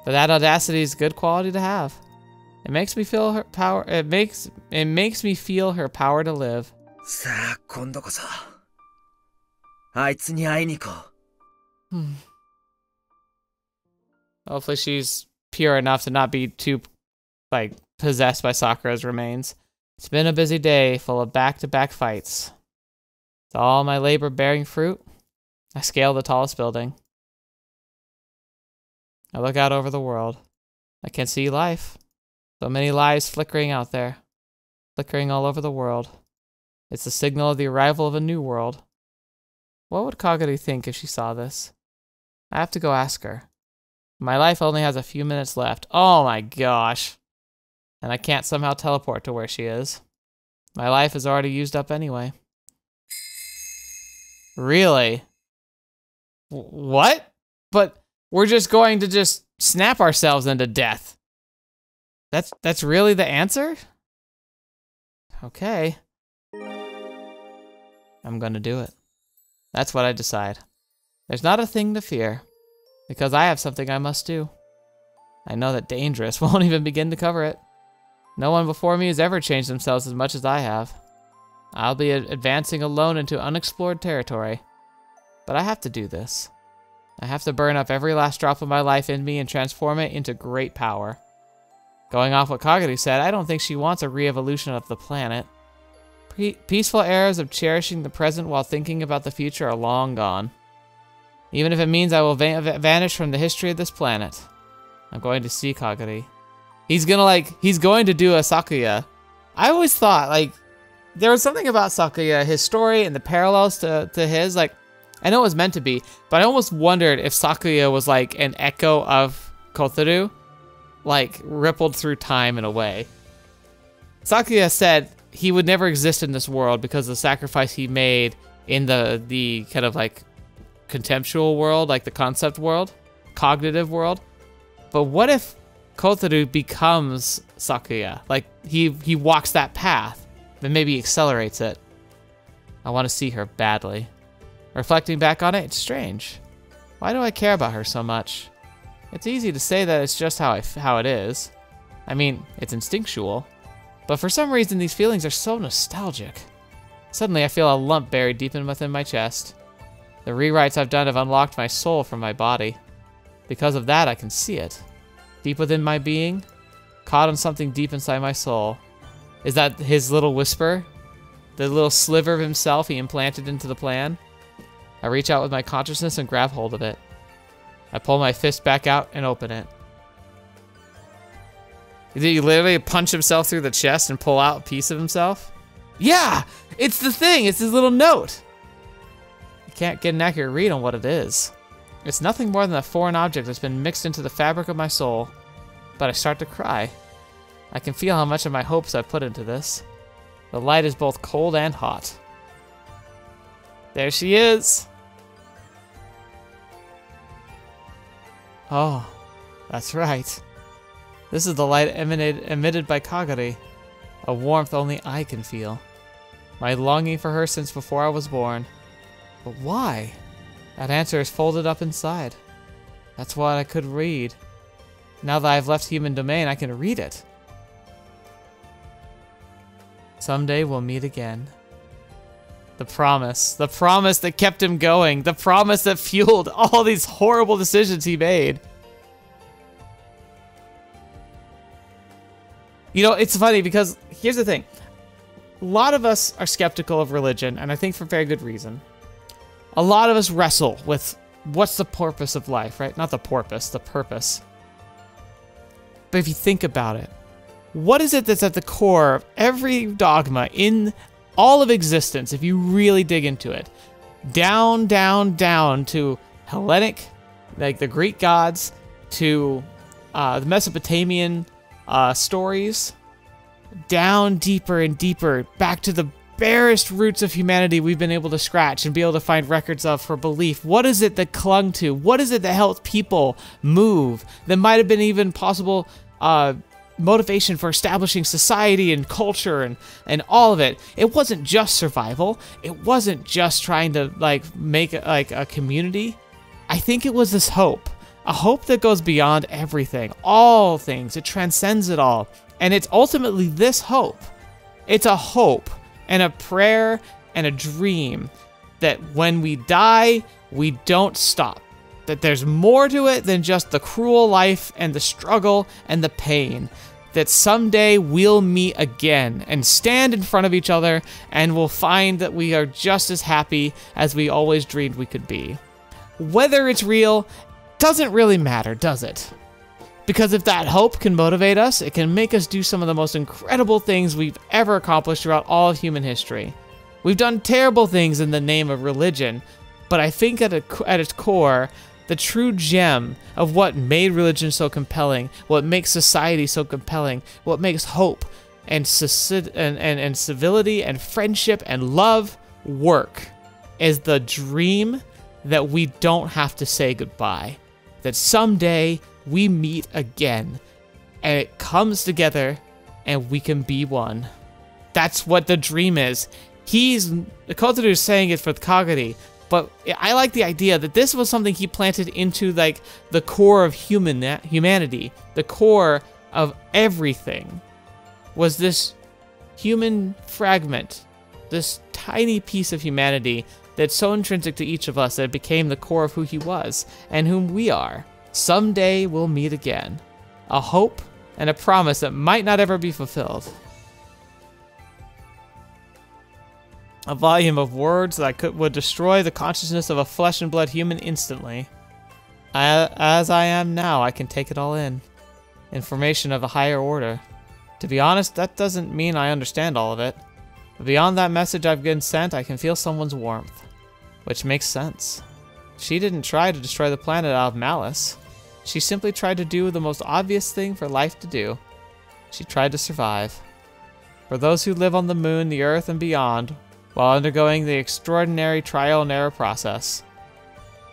But that audacity is good quality to have. It makes me feel her power. It makes it makes me feel her power to live. さあ今度こそ あいつに会いに行こう Hmm. Hopefully, she's pure enough to not be too, like, possessed by Sakura's remains. It's been a busy day, full of back-to-back fights. Is all my labor bearing fruit? I scale the tallest building. I look out over the world. I can see life. So many lives flickering out there, flickering all over the world. It's the signal of the arrival of a new world. What would Kagari think if she saw this? I have to go ask her. My life only has a few minutes left. Oh my gosh. And I can't somehow teleport to where she is. My life is already used up anyway. Really? W- what? But we're just going to just snap ourselves into death. That's that's really the answer? Okay. I'm going to do it. That's what I decide. There's not a thing to fear, because I have something I must do. I know that dangerous <laughs> won't even begin to cover it. No one before me has ever changed themselves as much as I have. I'll be advancing alone into unexplored territory. But I have to do this. I have to burn up every last drop of my life in me and transform it into great power. Going off what Kagari said, I don't think she wants a re-evolution of the planet. Pe- peaceful eras of cherishing the present while thinking about the future are long gone. Even if it means I will va- va- vanish from the history of this planet. I'm going to see Kagari. He's gonna like, he's going to do a Sakuya. I always thought like, there was something about Sakuya, his story and the parallels to, to his, like, I know it was meant to be, but I almost wondered if Sakuya was like an echo of Kotaro, like rippled through time in a way. Sakuya said he would never exist in this world because of the sacrifice he made in the the kind of like contemptual world, like the concept world, cognitive world. But what if Kotaro becomes Sakuya? Like he he walks that path, then maybe accelerates it. I want to see her badly. Reflecting back on it, it's strange. Why do I care about her so much? It's easy to say that it's just how I f- how it is. I mean, it's instinctual. But for some reason, these feelings are so nostalgic. Suddenly, I feel a lump buried deep in within my chest. The rewrites I've done have unlocked my soul from my body. Because of that, I can see it. Deep within my being, caught on something deep inside my soul. Is that his little whisper? The little sliver of himself he implanted into the plan? I reach out with my consciousness and grab hold of it. I pull my fist back out and open it. Did he literally punch himself through the chest and pull out a piece of himself? Yeah! It's the thing! It's his little note! I can't get an accurate read on what it is. It's nothing more than a foreign object that's been mixed into the fabric of my soul. But I start to cry. I can feel how much of my hopes I've put into this. The light is both cold and hot. There she is! Oh, that's right. This is the light emitted, emitted by Kagari, a warmth only I can feel. My longing for her since before I was born. But why? That answer is folded up inside. That's what I could read. Now that I've left human domain, I can read it. Someday we'll meet again. The promise. The promise that kept him going. The promise that fueled all these horrible decisions he made. You know, it's funny because here's the thing. A lot of us are skeptical of religion, and I think for very good reason. A lot of us wrestle with what's the purpose of life, right? Not the purpose, the purpose. But if you think about it, what is it that's at the core of every dogma in all of existence, if you really dig into it? Down, down, down to Hellenic, like the Greek gods, to uh, the Mesopotamian uh, stories, down deeper and deeper, back to the barest roots of humanity we've been able to scratch and be able to find records of for belief. What is it that clung to? What is it that helped people move? That might have been even possible uh, motivation for establishing society and culture and, and all of it. It wasn't just survival. It wasn't just trying to like make like a community. I think it was this hope. A hope that goes beyond everything, all things. It transcends it all. And it's ultimately this hope. It's a hope and a prayer and a dream that when we die, we don't stop. That there's more to it than just the cruel life and the struggle and the pain. That someday we'll meet again and stand in front of each other and we'll find that we are just as happy as we always dreamed we could be. Whether it's real doesn't really matter, does it? Because if that hope can motivate us, it can make us do some of the most incredible things we've ever accomplished throughout all of human history. We've done terrible things in the name of religion, but I think at, a, at its core, the true gem of what made religion so compelling, what makes society so compelling, what makes hope and, and, and, and civility and friendship and love work is the dream that we don't have to say goodbye. That someday we meet again and it comes together and we can be one. That's what the dream is. He's the Kotaro is saying it for the Kagari, but I like the idea that this was something he planted into like the core of human humanity, the core of everything was this human fragment, this tiny piece of humanity that's so intrinsic to each of us that it became the core of who he was and whom we are. Someday we'll meet again. A hope and a promise that might not ever be fulfilled. A volume of words that could, would destroy the consciousness of a flesh and blood human instantly. I, as I am now, I can take it all in. Information of a higher order. To be honest, that doesn't mean I understand all of it. Beyond that message I've been sent, I can feel someone's warmth. Which makes sense. She didn't try to destroy the planet out of malice. She simply tried to do the most obvious thing for life to do. She tried to survive. For those who live on the moon, the earth, and beyond, while undergoing the extraordinary trial and error process,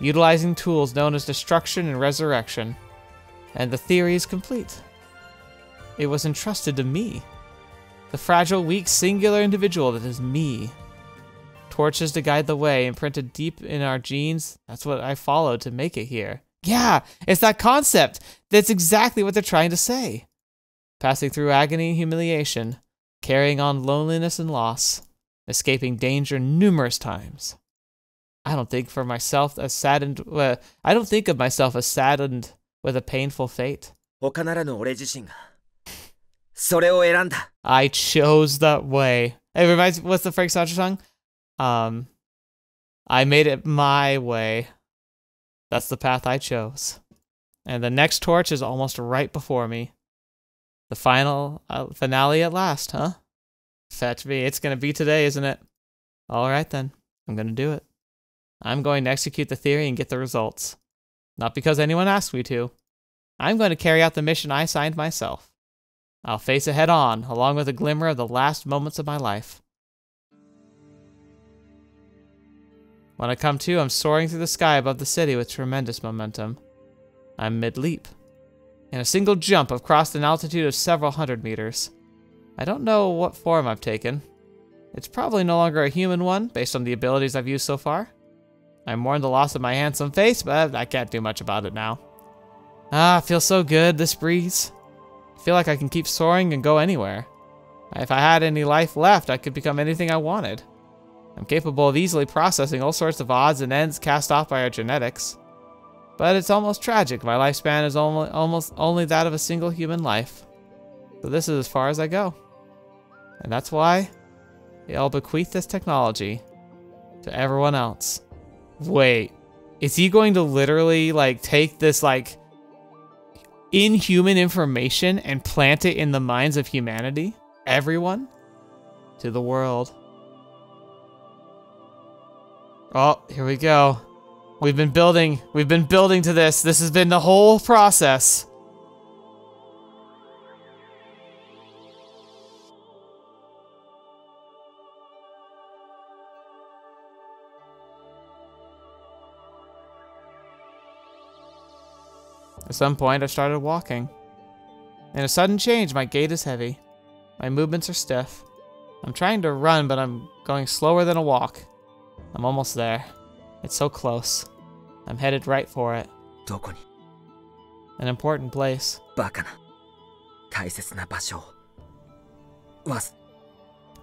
utilizing tools known as destruction and resurrection, and the theory is complete. It was entrusted to me, the fragile, weak, singular individual that is me. Torches to guide the way, imprinted deep in our genes, that's what I followed to make it here. Yeah, it's that concept. That's exactly what they're trying to say. Passing through agony and humiliation, carrying on loneliness and loss, escaping danger numerous times. I don't think for myself as saddened. Uh, I don't think of myself as saddened with a painful fate. I chose that way. It reminds. What's the Frank Sinatra song? Um, I made it my way. That's the path I chose. And the next torch is almost right before me. The final uh, finale at last, huh? Fetch me. It's going to be today, isn't it? All right, then. I'm going to do it. I'm going to execute the theory and get the results. Not because anyone asked me to. I'm going to carry out the mission I signed myself. I'll face it head on, along with a glimmer of the last moments of my life. When I come to, I'm soaring through the sky above the city with tremendous momentum. I'm mid-leap. In a single jump, I've crossed an altitude of several hundred meters. I don't know what form I've taken. It's probably no longer a human one, based on the abilities I've used so far. I mourn the loss of my handsome face, but I can't do much about it now. Ah, I feel so good, this breeze. Feel like I can keep soaring and go anywhere. If I had any life left, I could become anything I wanted. I'm capable of easily processing all sorts of odds and ends cast off by our genetics. But it's almost tragic. My lifespan is only, almost only that of a single human life. So this is as far as I go. And that's why I'll bequeath this technology to everyone else. Wait, is he going to literally like take this like inhuman information and plant it in the minds of humanity? Everyone? To the world. Oh, here we go. We've been building, we've been building to this. This has been the whole process. At some point, I started walking. In a sudden change, my gait is heavy. My movements are stiff. I'm trying to run, but I'm going slower than a walk. I'm almost there. It's so close. I'm headed right for it. どこに An important place. バカな大切な場所をわす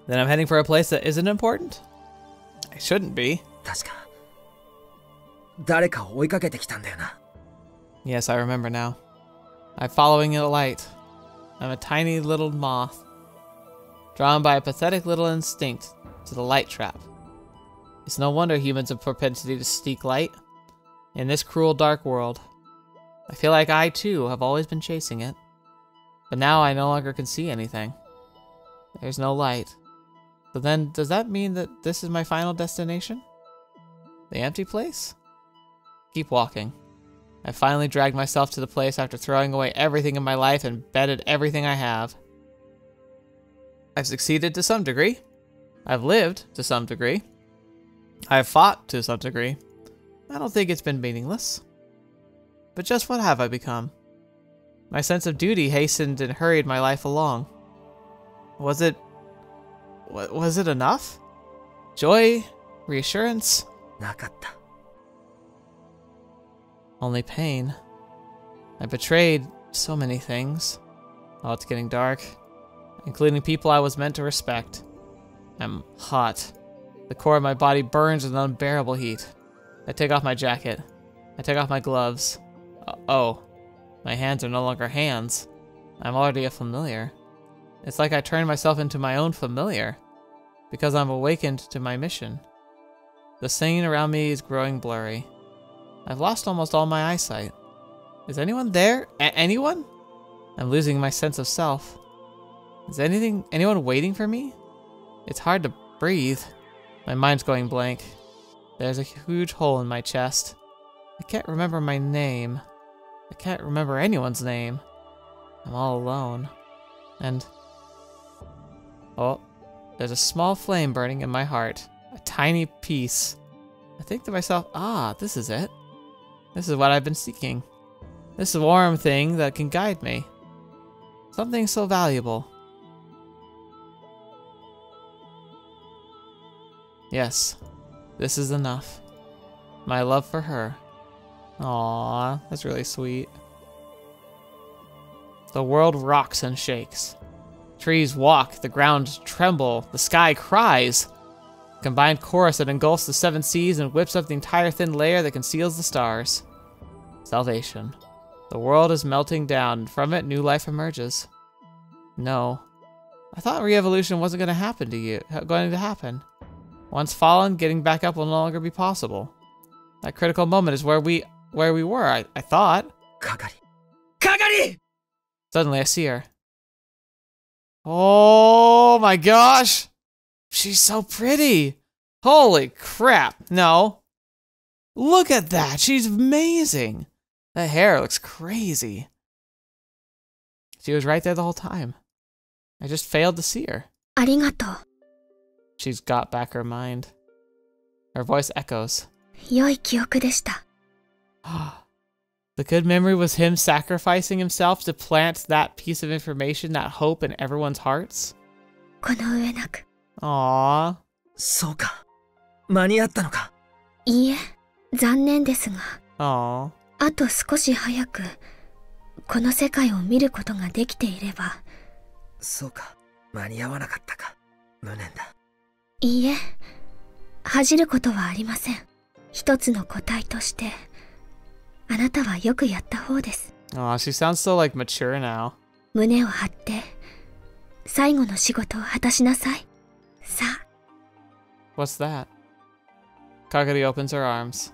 Then I'm heading for a place that isn't important? I shouldn't be. 確か誰かを追いかけてきたんだよな Yes, I remember now. I'm following a light. I'm a tiny little moth, drawn by a pathetic little instinct to the light trap. It's no wonder humans have propensity to seek light. In this cruel dark world, I feel like I too have always been chasing it. But now I no longer can see anything. There's no light. So then, does that mean that this is my final destination? The empty place? Keep walking. I finally dragged myself to the place after throwing away everything in my life and betted everything I have. I've succeeded to some degree. I've lived to some degree. I've fought to some degree. I don't think it's been meaningless. But just what have I become? My sense of duty hastened and hurried my life along. Was it... was it enough? Joy? Reassurance? Nakata. Only pain. I betrayed so many things. Oh, it's getting dark. Including people I was meant to respect. I'm hot. The core of my body burns with unbearable heat. I take off my jacket. I take off my gloves. Uh, oh, my hands are no longer hands. I'm already a familiar. It's like I turned myself into my own familiar. Because I'm awakened to my mission. The scene around me is growing blurry. I've lost almost all my eyesight. Is anyone there? A- anyone? I'm losing my sense of self. Is anything, anyone waiting for me? It's hard to breathe. My mind's going blank. There's a huge hole in my chest. I can't remember my name. I can't remember anyone's name. I'm all alone. And. Oh, there's a small flame burning in my heart. A tiny piece. I think to myself, ah, this is it. This is what I've been seeking. This warm thing that can guide me. Something so valuable. Yes, this is enough. My love for her. Aww, that's really sweet. The world rocks and shakes. Trees walk, the ground tremble, the sky cries. Combined chorus that engulfs the seven seas and whips up the entire thin layer that conceals the stars. Salvation. The world is melting down, and from it new life emerges. No. I thought re-evolution wasn't going to happen to you, going to happen. Once fallen, getting back up will no longer be possible. That critical moment is where we where we were, I, I thought. 係係 Suddenly I see her. Oh my gosh! She's so pretty! Holy crap! No. Look at that! She's amazing! The hair looks crazy. She was right there the whole time. I just failed to see her. ありがとう。 She's got back her mind. Her voice echoes. 良い記憶でした。 <gasps> The good memory was him sacrificing himself to plant that piece of information, that hope in everyone's hearts? この上なく。 Aww. そうか間に合ったのかいいえ、残念ですが、 Aww. あと少し早く、この世界を見ることができていれば、そうか間に合わなかったか無念だいいえ、恥じることはありません。一つの個体として、あなたはよくやった方です。Oh, she sounds so like mature now. 胸を張って、最後の仕事を果たしなさい。さあ、What's that? Kagari opens her arms.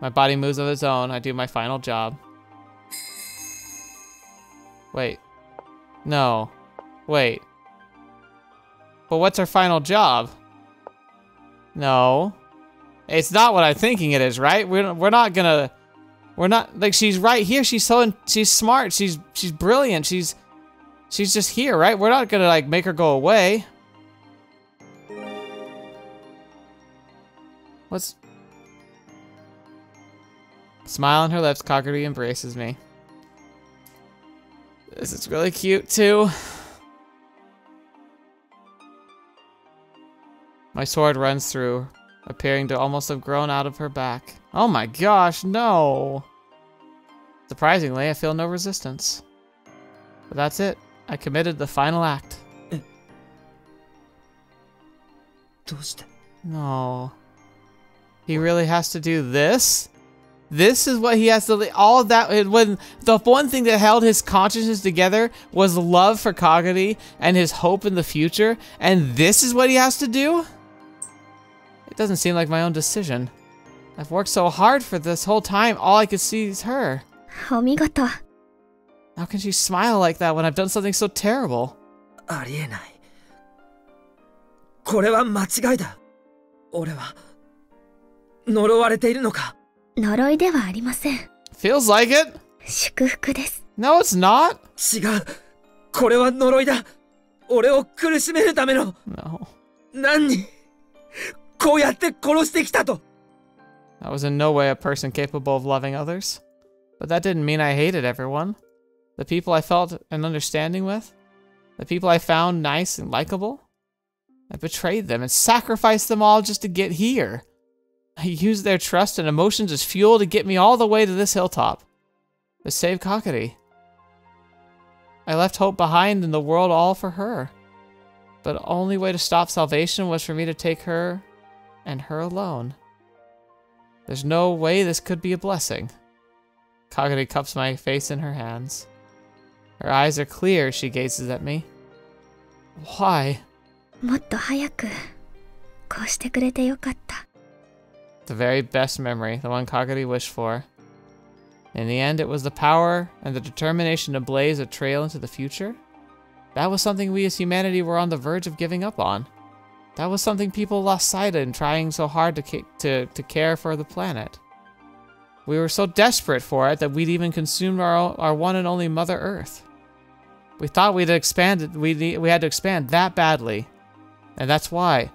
My body moves of its own. I do my final job. Wait. No. Wait. But what's her final job? No. It's not what I'm thinking it is, right? We're, we're not gonna... We're not... Like, she's right here. She's so... She's smart. She's she's brilliant. She's... She's just here, right? We're not gonna, like, make her go away. What's... Smile on her lips, Cockatoo embraces me. This is really cute too. My sword runs through, appearing to almost have grown out of her back. Oh my gosh, no! Surprisingly, I feel no resistance. But that's it. I committed the final act. No. He really has to do this? This is what he has to. All of that. When the one thing that held his consciousness together was love for Kagami and his hope in the future, and this is what he has to do? It doesn't seem like my own decision. I've worked so hard for this whole time, all I could see is her. お見事。 How can she smile like that when I've done something so terrible? ありえないこれは間違いだ俺は呪われているのか 呪いではありません。 Feels like it. 祝福です。 No, it's not. 違うこれは呪いだ俺を苦しめるための No. 何人こうやって殺してきたと I was in no way a person capable of loving others. But that didn't mean I hated everyone. The people I felt an understanding with, the people I found nice and likable. I betrayed them and sacrificed them all just to get here. I used their trust and emotions as fuel to get me all the way to this hilltop. To save Kakari. I left hope behind in the world all for her. But the only way to stop salvation was for me to take her and her alone. There's no way this could be a blessing. Kagari cups my face in her hands. Her eyes are clear as she gazes at me. Why? もっと早く、こうしてくれてよかった。 The very best memory, the one Kagari wished for. In the end, it was the power and the determination to blaze a trail into the future. That was something we as humanity were on the verge of giving up on. That was something people lost sight of in trying so hard to, to, to care for the planet. We were so desperate for it that we'd even consumed our, our one and only Mother Earth. We thought we'd expanded, we, we had to expand that badly. And that's why.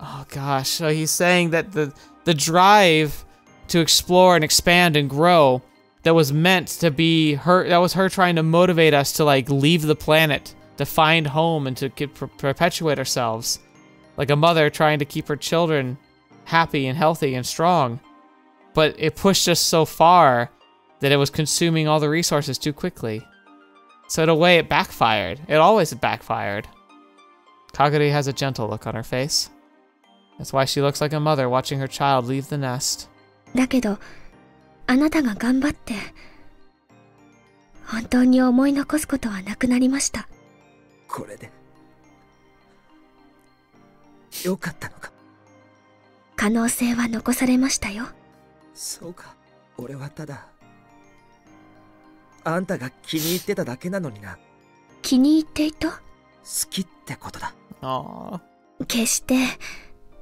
Oh gosh, so he's saying that the the drive to explore and expand and grow that was meant to be her that was her trying to motivate us to like leave the planet to find home and to per- perpetuate ourselves. Like a mother trying to keep her children happy and healthy and strong. But it pushed us so far that it was consuming all the resources too quickly. So in a way it backfired. It always backfired. Kagari has a gentle look on her face that's why she looks like a mother watching her child leave the nest だけど、あなたが頑張って、本当に思い残すことはなくなりました。これでよかったのか？可能性は残されましたよ。そうか俺はただあんたが気に入ってただけなのにな気に入っていた？好きってことだ Aww. 決して、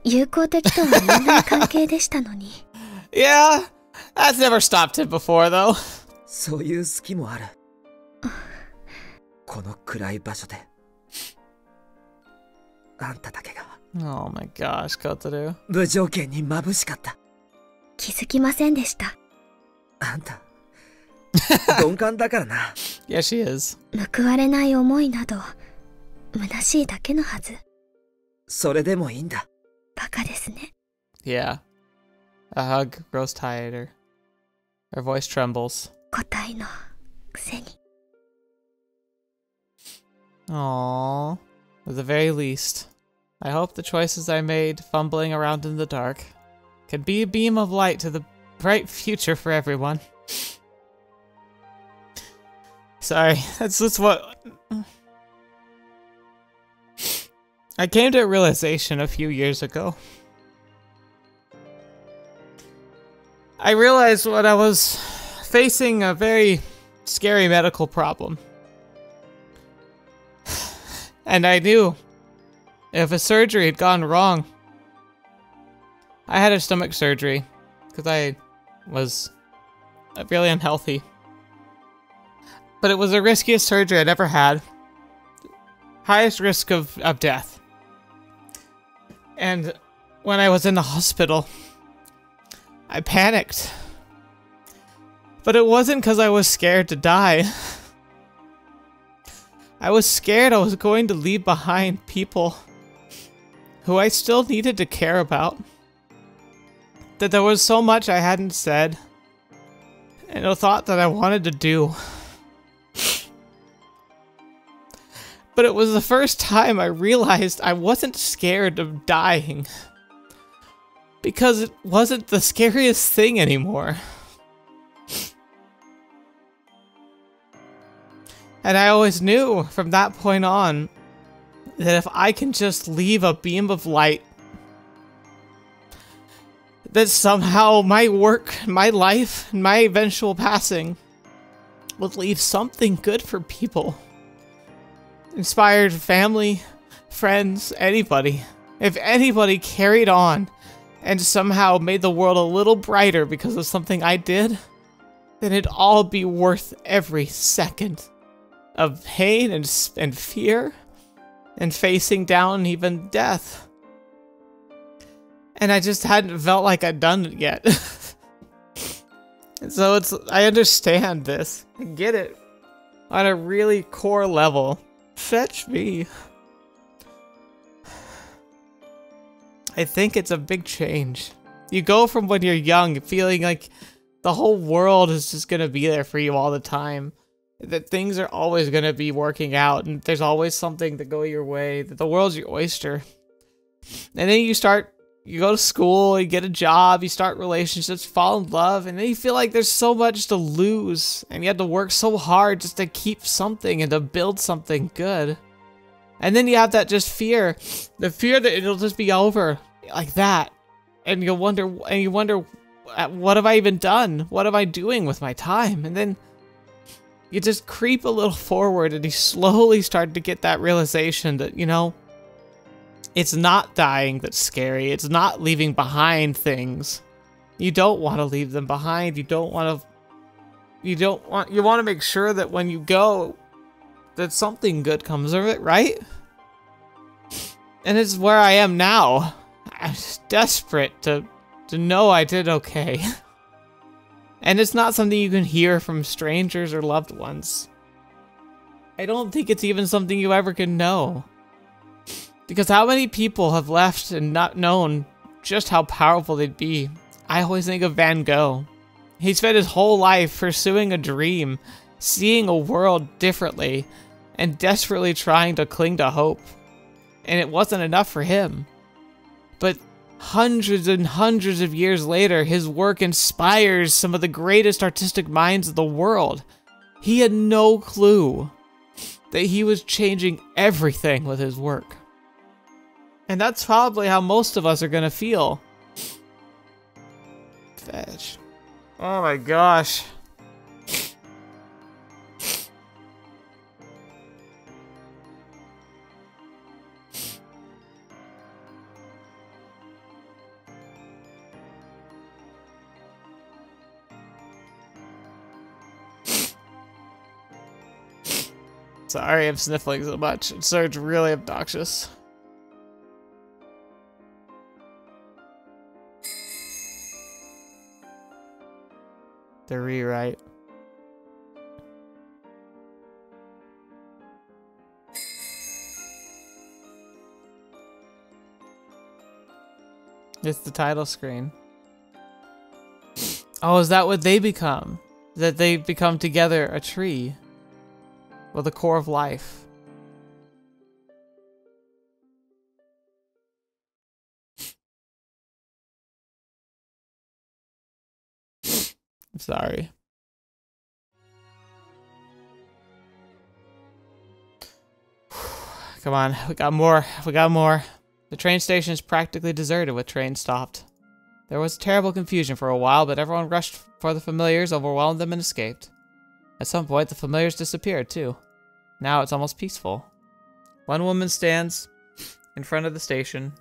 友好的とは言えない関係でしたのに。Yeah, that's never stopped him before, though. そういう好きもあるこの暗い場所であんただけが Oh my gosh, Kotaru. 無条件に眩しかった気づきませんでした。あんた鈍感だからな <laughs> Yeah, she is. 報われない思いなど、虚しいだけのはず。それでもいいんだ バカですね。 Yeah. A hug grows tighter. Her voice trembles. 個体のくせに。 Aww. At the very least, I hope the choices I made, fumbling around in the dark, can be a beam of light to the bright future for everyone. <laughs> Sorry, that's just what. I came to a realization a few years ago. I realized when I was facing a very scary medical problem. And I knew if a surgery had gone wrong, I had a stomach surgery because I was really unhealthy. But it was the riskiest surgery I'd ever had. Highest risk of, of death. And when I was in the hospital, I panicked. But it wasn't because I was scared to die. I was scared I was going to leave behind people who I still needed to care about. That there was so much I hadn't said, and a thought that I wanted to do. But it was the first time I realized I wasn't scared of dying. Because it wasn't the scariest thing anymore. And I always knew from that point on that if I can just leave a beam of light, that somehow my work, my life, and my eventual passing would leave something good for people. Inspired family, friends, anybody. If anybody carried on and somehow made the world a little brighter because of something I did, then it'd all be worth every second of pain and, and fear and facing down even death. And I just hadn't felt like I'd done it yet. <laughs> so it's I understand this. I get it. On a really core level. Fetch me. I think it's a big change. You go from when you're young feeling like the whole world is just gonna be there for you all the time. That things are always gonna be working out and there's always something to go your way. That the world's your oyster. And then you start you go to school, you get a job, you start relationships, fall in love, and then you feel like there's so much to lose, and you have to work so hard just to keep something and to build something good. And then you have that just fear, the fear that it'll just be over like that, and you wonder, and you wonder, uh, what have I even done? What am I doing with my time? And then you just creep a little forward, and you slowly start to get that realization that you know it's not dying that's scary. It's not leaving behind things. You don't want to leave them behind. You don't want to you don't want you want to make sure that when you go that something good comes of it, right? And it's where I am now. I'm just desperate to to know I did okay. <laughs> and it's not something you can hear from strangers or loved ones. I don't think it's even something you ever can know. Because how many people have left and not known just how powerful they'd be? I always think of Van Gogh. He spent his whole life pursuing a dream, seeing a world differently, and desperately trying to cling to hope. And it wasn't enough for him. But hundreds and hundreds of years later, his work inspires some of the greatest artistic minds of the world. He had no clue that he was changing everything with his work. And that's probably how most of us are gonna feel. Fetch. Oh my gosh. Sorry I'm sniffling so much. It starts really obnoxious. The rewrite. It's the title screen. <laughs> Oh, is that what they become? That they become together a tree? Well, the core of life. Sorry. <sighs> Come on, we got more. We got more. The train station is practically deserted with trains stopped. There was terrible confusion for a while, but everyone rushed for the familiars, overwhelmed them, and escaped. At some point, the familiars disappeared, too. Now it's almost peaceful. One woman stands in front of the station.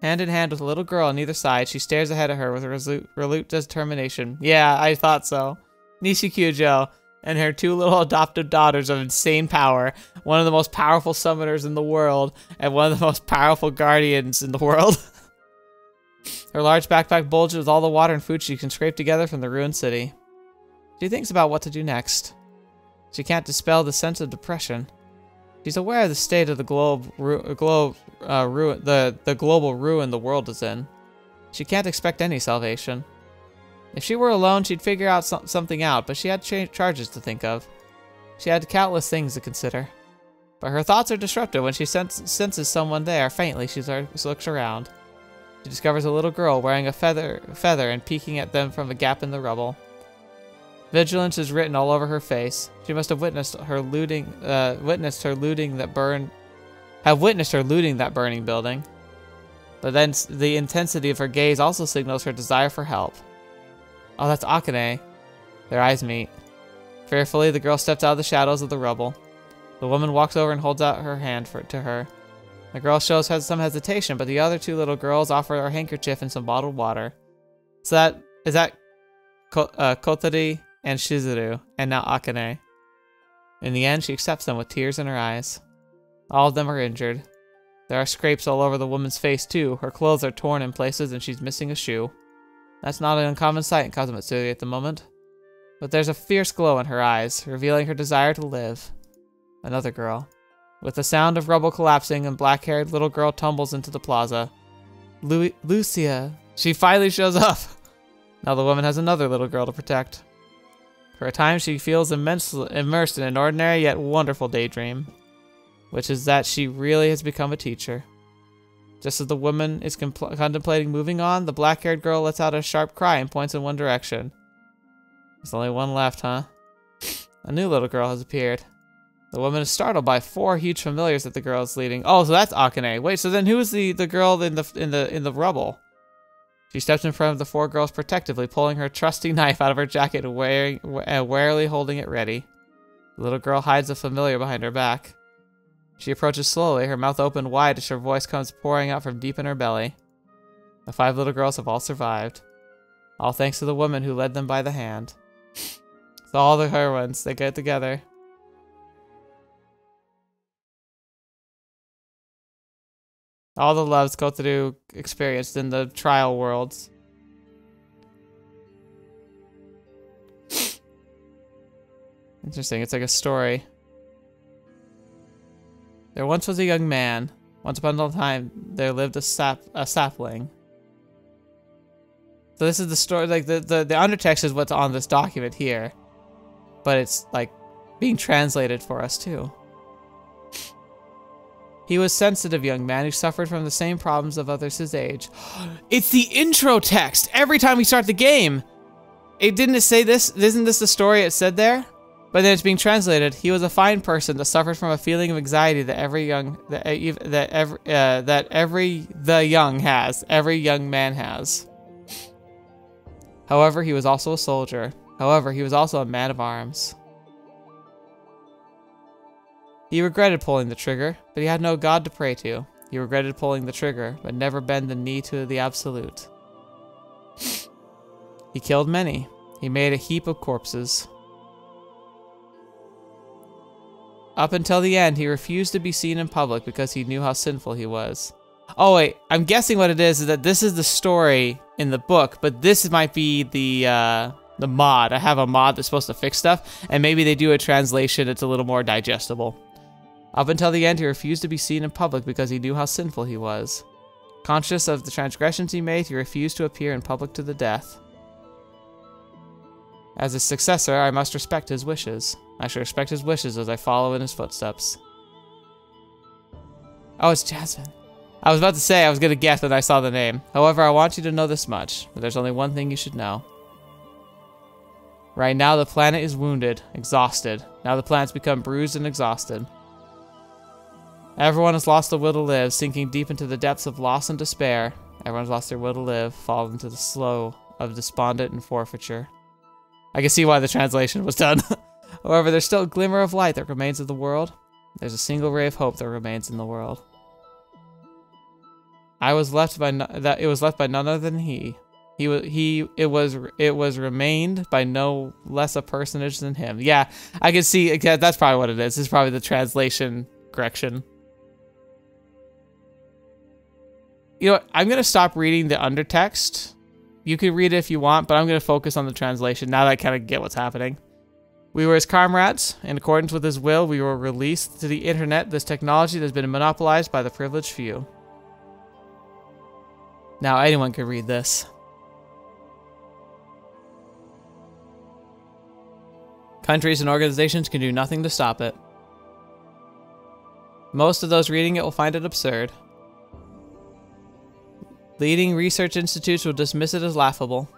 Hand in hand with a little girl on either side, she stares ahead of her with resolute, resolute determination. Yeah, I thought so. Nishikujo and her two little <laughs> adoptive daughters of insane power, one of the most powerful summoners in the world, and one of the <laughs> most powerful guardians in the world. <laughs> her large backpack bulges with all the water and food she can scrape together from the ruined city. She thinks about what to do next. She can't dispel the sense of depression. She's aware of the state of the globe, globe, uh, ruin, the the global ruin the world is in. She can't expect any salvation. If she were alone, she'd figure out so something out, but she had charges to think of. She had countless things to consider. But her thoughts are disrupted when she sens senses someone there. Faintly, she looks around. She discovers a little girl wearing a feather, feather and peeking at them from a gap in the rubble. Vigilance is written all over her face. She must have witnessed her looting, uh, witnessed her looting that burn, have witnessed her looting that burning building. But then the intensity of her gaze also signals her desire for help. Oh, that's Akane. Their eyes meet. Fearfully, the girl steps out of the shadows of the rubble. The woman walks over and holds out her hand for, to her. The girl shows some hesitation, but the other two little girls offer her a handkerchief and some bottled water. So that is that Ko, uh, Kotori and Shizuru, and now Akane. In the end, she accepts them with tears in her eyes. All of them are injured. There are scrapes all over the woman's face, too. Her clothes are torn in places, and she's missing a shoe. That's not an uncommon sight in Kazamatsuri at the moment. But there's a fierce glow in her eyes, revealing her desire to live. Another girl. With the sound of rubble collapsing, a black-haired little girl tumbles into the plaza. Lu Lucia. She finally shows up. Now the woman has another little girl to protect. For a time, she feels immensely immersed in an ordinary yet wonderful daydream, which is that she really has become a teacher. Just as the woman is contemplating moving on, the black-haired girl lets out a sharp cry and points in one direction. There's only one left, huh? A new little girl has appeared. The woman is startled by four huge familiars that the girl is leading. Oh, so that's Akane. Wait, so then who is the the girl in the in the in the rubble? She steps in front of the four girls protectively, pulling her trusty <laughs> knife out of her jacket and wearing, warily holding it ready. The little girl hides a familiar behind her back. She approaches slowly, her mouth open wide as her voice comes pouring out from deep in her belly. The five little girls have all survived. All thanks to the woman who led them by the hand. So all the heroines, they get together. All the loves Kotaro experienced in the trial worlds. Interesting, it's like a story. There once was a young man. Once upon a time, there lived a sap a sapling. So this is the story, like the, the, the undertext is what's on this document here. But it's like being translated for us too. He was sensitive young man who suffered from the same problems of others his age. <gasps> It's the intro text every time we start the game. It didn't it say this? Isn't this the story it said there? But then it's being translated. He was a fine person that suffered from a feeling of anxiety that every young that every uh, that every the young has, every young man has. However, he was also a soldier. However, he was also a man of arms. He regretted pulling the trigger, but he had no god to pray to. He regretted pulling the trigger, but never bend the knee to the absolute. he killed many. He made a heap of corpses. Up until the end, he refused to be seen in public because he knew how sinful he was. Oh wait, I'm guessing what it is is that this is the story in the book, but this might be the uh, the mod. I have a mod that's supposed to fix stuff, and maybe they do a translation that's a little more digestible. Up until the end, he refused to be seen in public because he knew how sinful he was. Conscious of the transgressions he made, he refused to appear in public to the death. As his successor, I must respect his wishes. I shall respect his wishes as I follow in his footsteps. Oh, it's Jasmine. I was about to say I was going to guess when I saw the name. However, I want you to know this much. but There's only one thing you should know. Right now, the planet is wounded, exhausted. Now the planet's become bruised and exhausted. Everyone has lost the will to live, sinking deep into the depths of loss and despair. Everyone's lost their will to live, fallen into the slough of despondent and forfeiture. I can see why the translation was done. <laughs> However, there's still a glimmer of light that remains in the world. There's a single ray of hope that remains in the world. I was left by no, that it was left by none other than he. He he it was it was remained by no less a personage than him. Yeah, I can see that's probably what it is. It's probably the translation correction. You know, what? I'm gonna stop reading the undertext. You can read it if you want, but I'm gonna focus on the translation now that I kind of get what's happening. We were his comrades. In accordance with his will, we were released to the internet, this technology that has been monopolized by the privileged few. Now anyone can read this. Countries and organizations can do nothing to stop it. Most of those reading it will find it absurd. Leading research institutes will dismiss it as laughable.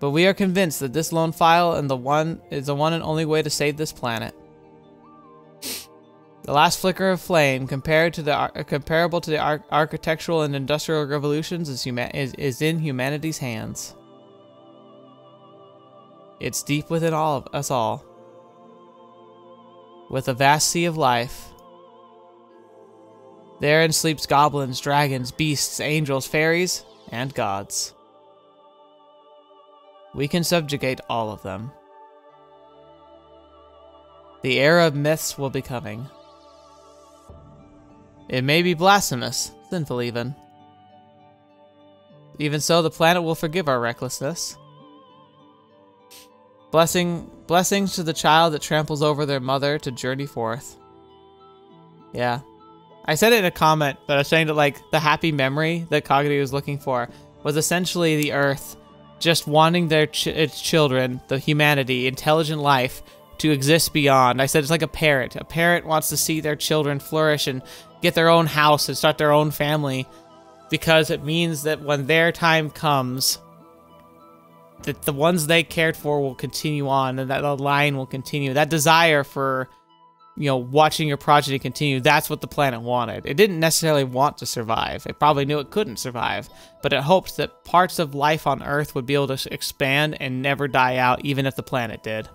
But we are convinced that this lone file and the one is the one and only way to save this planet. The last flicker of flame, compared to the uh, comparable to the ar architectural and industrial revolutions, is, is, is in humanity's hands. It's deep within all of us all. With a vast sea of life. Therein sleeps goblins, dragons, beasts, angels, fairies, and gods. We can subjugate all of them. The era of myths will be coming. It may be blasphemous, sinful even. Even so, the planet will forgive our recklessness. Blessing, blessings to the child that tramples over their mother to journey forth. Yeah. I said it in a comment, but I was saying that like the happy memory that Kagari was looking for was essentially the Earth just wanting their ch its children, the humanity, intelligent life, to exist beyond. I said it's like a parent. A parent wants to see their children flourish and get their own house and start their own family because it means that when their time comes, that the ones they cared for will continue on and that the line will continue. That desire for, you know, watching your progeny continue, that's what the planet wanted. It didn't necessarily want to survive. It probably knew it couldn't survive, but it hoped that parts of life on Earth would be able to expand and never die out, even if the planet did.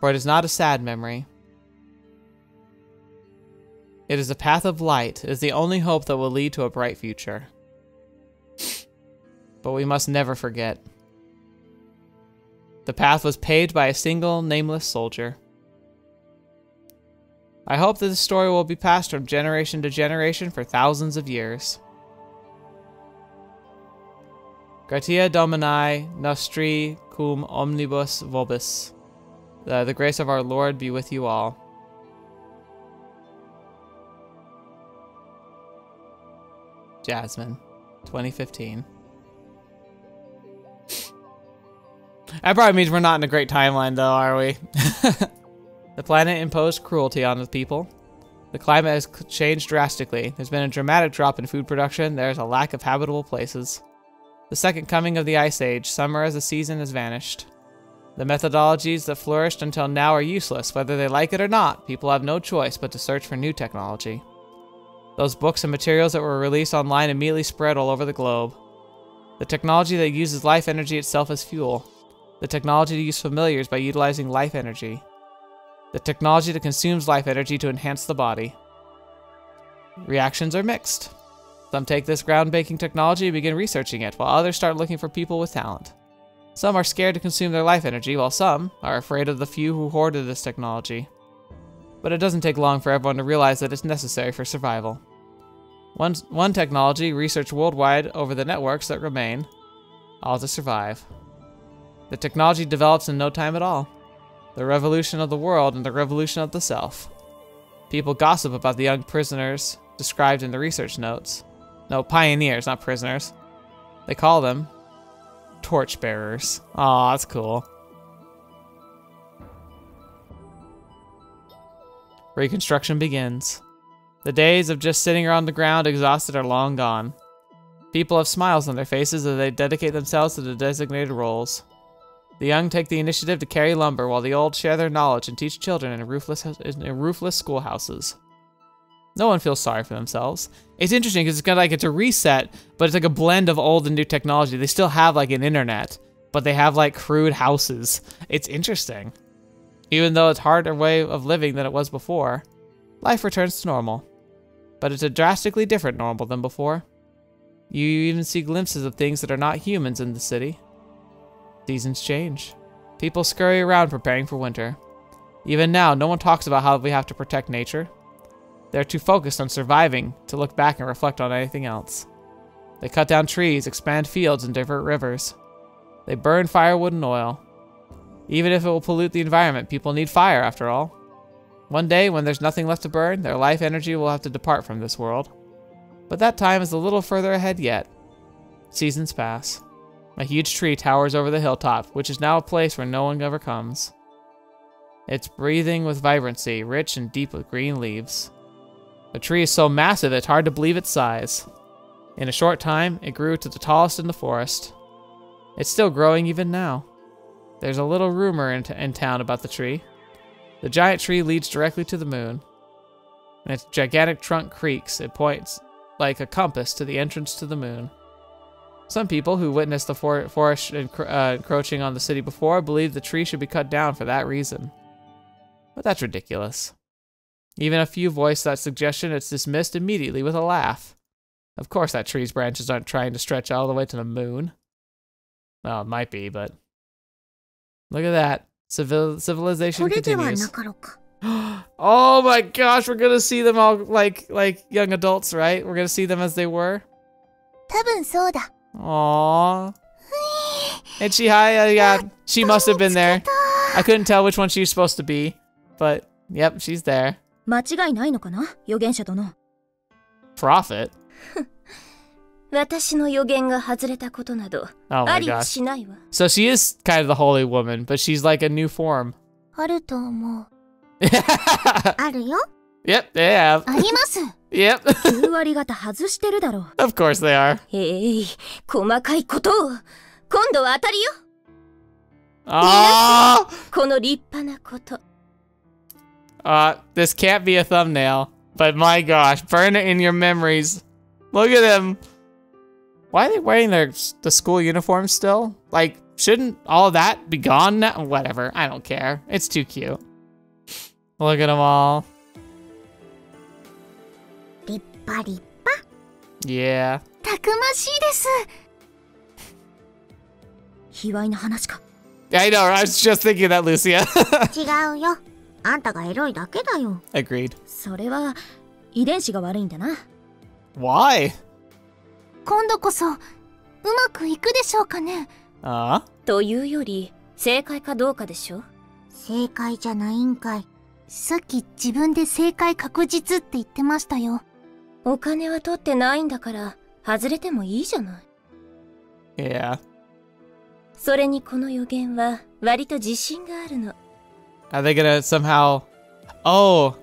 For it is not a sad memory. It is a path of light. It is the only hope that will lead to a bright future. But we must never forget. The path was paved by a single, nameless soldier. I hope that this story will be passed from generation to generation for thousands of years. Gratia Domini nostri cum omnibus vobis. The, the grace of our Lord be with you all. Jasmine, 2015. That probably means we're not in a great timeline, though, are we? <laughs> the planet imposed cruelty on the people. The climate has changed drastically. There's been a dramatic drop in food production. There's a lack of habitable places. The second coming of the Ice Age, summer as a season has vanished. The methodologies that flourished until now are useless. Whether they like it or not, people have no choice but to search for new technology. Those books and materials that were released online immediately spread all over the globe. The technology that uses life energy itself as fuel. The technology to use familiars by utilizing life energy. The technology that consumes life energy to enhance the body. Reactions are mixed. Some take this groundbreaking technology and begin researching it, while others start looking for people with talent. Some are scared to consume their life energy, while some are afraid of the few who hoarded this technology. But it doesn't take long for everyone to realize that it's necessary for survival. One, one technology researched worldwide over the networks that remain, all to survive. The technology develops in no time at all. The revolution of the world and the revolution of the self. People gossip about the young prisoners described in the research notes. No, pioneers, not prisoners. They call them torchbearers. Aw, that's cool. Reconstruction begins. The days of just sitting around the ground exhausted are long gone. People have smiles on their faces as they dedicate themselves to the designated roles. The young take the initiative to carry lumber, while the old share their knowledge and teach children in roofless, in roofless schoolhouses. No one feels sorry for themselves. It's interesting because it's kind of like it's a reset, but it's like a blend of old and new technology. They still have like an internet, but they have like crude houses. It's interesting. Even though it's harder way of living than it was before, life returns to normal. But it's a drastically different normal than before. You even see glimpses of things that are not humans in the city. Seasons change. People scurry around preparing for winter. Even now, no one talks about how we have to protect nature. They're too focused on surviving to look back and reflect on anything else. They cut down trees, expand fields, and divert rivers. They burn firewood and oil. Even if it will pollute the environment, people need fire after all. One day, when there's nothing left to burn, their life energy will have to depart from this world. But that time is a little further ahead yet. Seasons pass. A huge tree towers over the hilltop, which is now a place where no one ever comes. It's breathing with vibrancy, rich and deep with green leaves. The tree is so massive it's hard to believe its size. In a short time, it grew to the tallest in the forest. It's still growing even now. There's a little rumor in, in town about the tree. The giant tree leads directly to the moon. And its gigantic trunk creaks. It points like a compass to the entrance to the moon. Some people who witnessed the for forest encro uh, encroaching on the city before believe the tree should be cut down for that reason. But that's ridiculous. Even if you voice that suggestion, it's dismissed immediately with a laugh. Of course, that tree's branches aren't trying to stretch all the way to the moon. Well, it might be, but. Look at that. Civil civilization これでは continues. なかろうか <gasps> oh my gosh, we're gonna see them all like like young adults, right? We're gonna see them as they were. 多分そうだ Aww. And she, hi, uh, yeah, she must have been there. I couldn't tell which one she was supposed to be, but yep, she's there. 間違いないのかな預言者殿 Prophet. <laughs> 私の予言が外れたことなど Oh あ my りは gosh. しないわ So she is kind of the holy woman, but she's like a new form. <laughs> あると思う<laughs> あるよ Yep, they have. あります Yep, 9<laughs> 割方外してるだろう of course they are. えい細かいことを今度は当たりよ Ah, この立派なこと uh, this can't be a thumbnail, but my gosh, burn it in your memories. Look at them. Why are they wearing their the school uniform still? Like, shouldn't all of that be gone now? Whatever, I don't care. It's too cute. Look at them all. 立派立派 Yeah. たくましいです卑猥な話か I know. I was just thinking that, Lucia. 違うよあんたがエロいだけだよ Agreed. それは遺伝子が悪いんだな Why? 今度こそうまくいくでしょうかね Uh. というより正解かどうかでしょ正解じゃないんかいさっき自分で正解確実って言ってましたよ お金は取ってないんだから外れてもいいじゃない Yeah. それにこの予言は割と自信があるの Are they gonna somehow? Oh,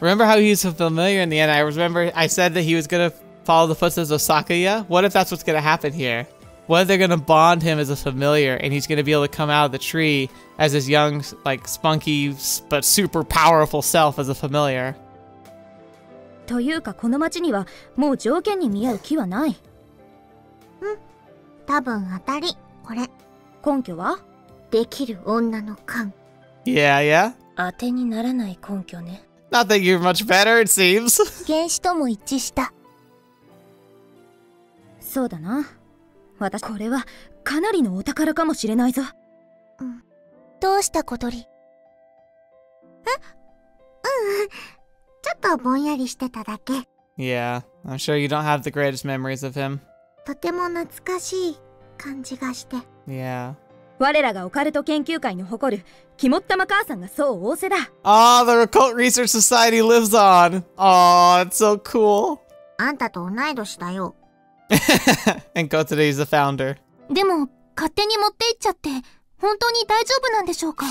remember how he was so familiar in the end? I remember I said that he was gonna follow the footsteps of Sakaya. What if that's what's gonna happen here? What if they're gonna bond him as a familiar, and he's gonna be able to come out of the tree as his young, like spunky but super powerful self as a familiar? というかこの町にはもう条件に見合う木はない。多分当たり。これ。根拠は？できる女の勘。Yeah, yeah. 当てにならない根拠ね。Not that you're much better, it seems. <laughs> 原子とも一致した。そうだな。私これはかなりのお宝かもしれないぞ。どうした小鳥？え？うんうんちょっとぼんやりしてただけ yeah, I'm sure you don't have the greatest memories of him. とても懐かしい感じがして Yeah. 我らがオカルト研究会に誇る肝っ玉母さんがそう仰せだ Oh, the Occult Research Society lives on. Oh, it's so cool. あんたと同い年だよ and Kotare <laughs> is the founder. でも勝手に持って行っちゃって本当に大丈夫なんでしょうか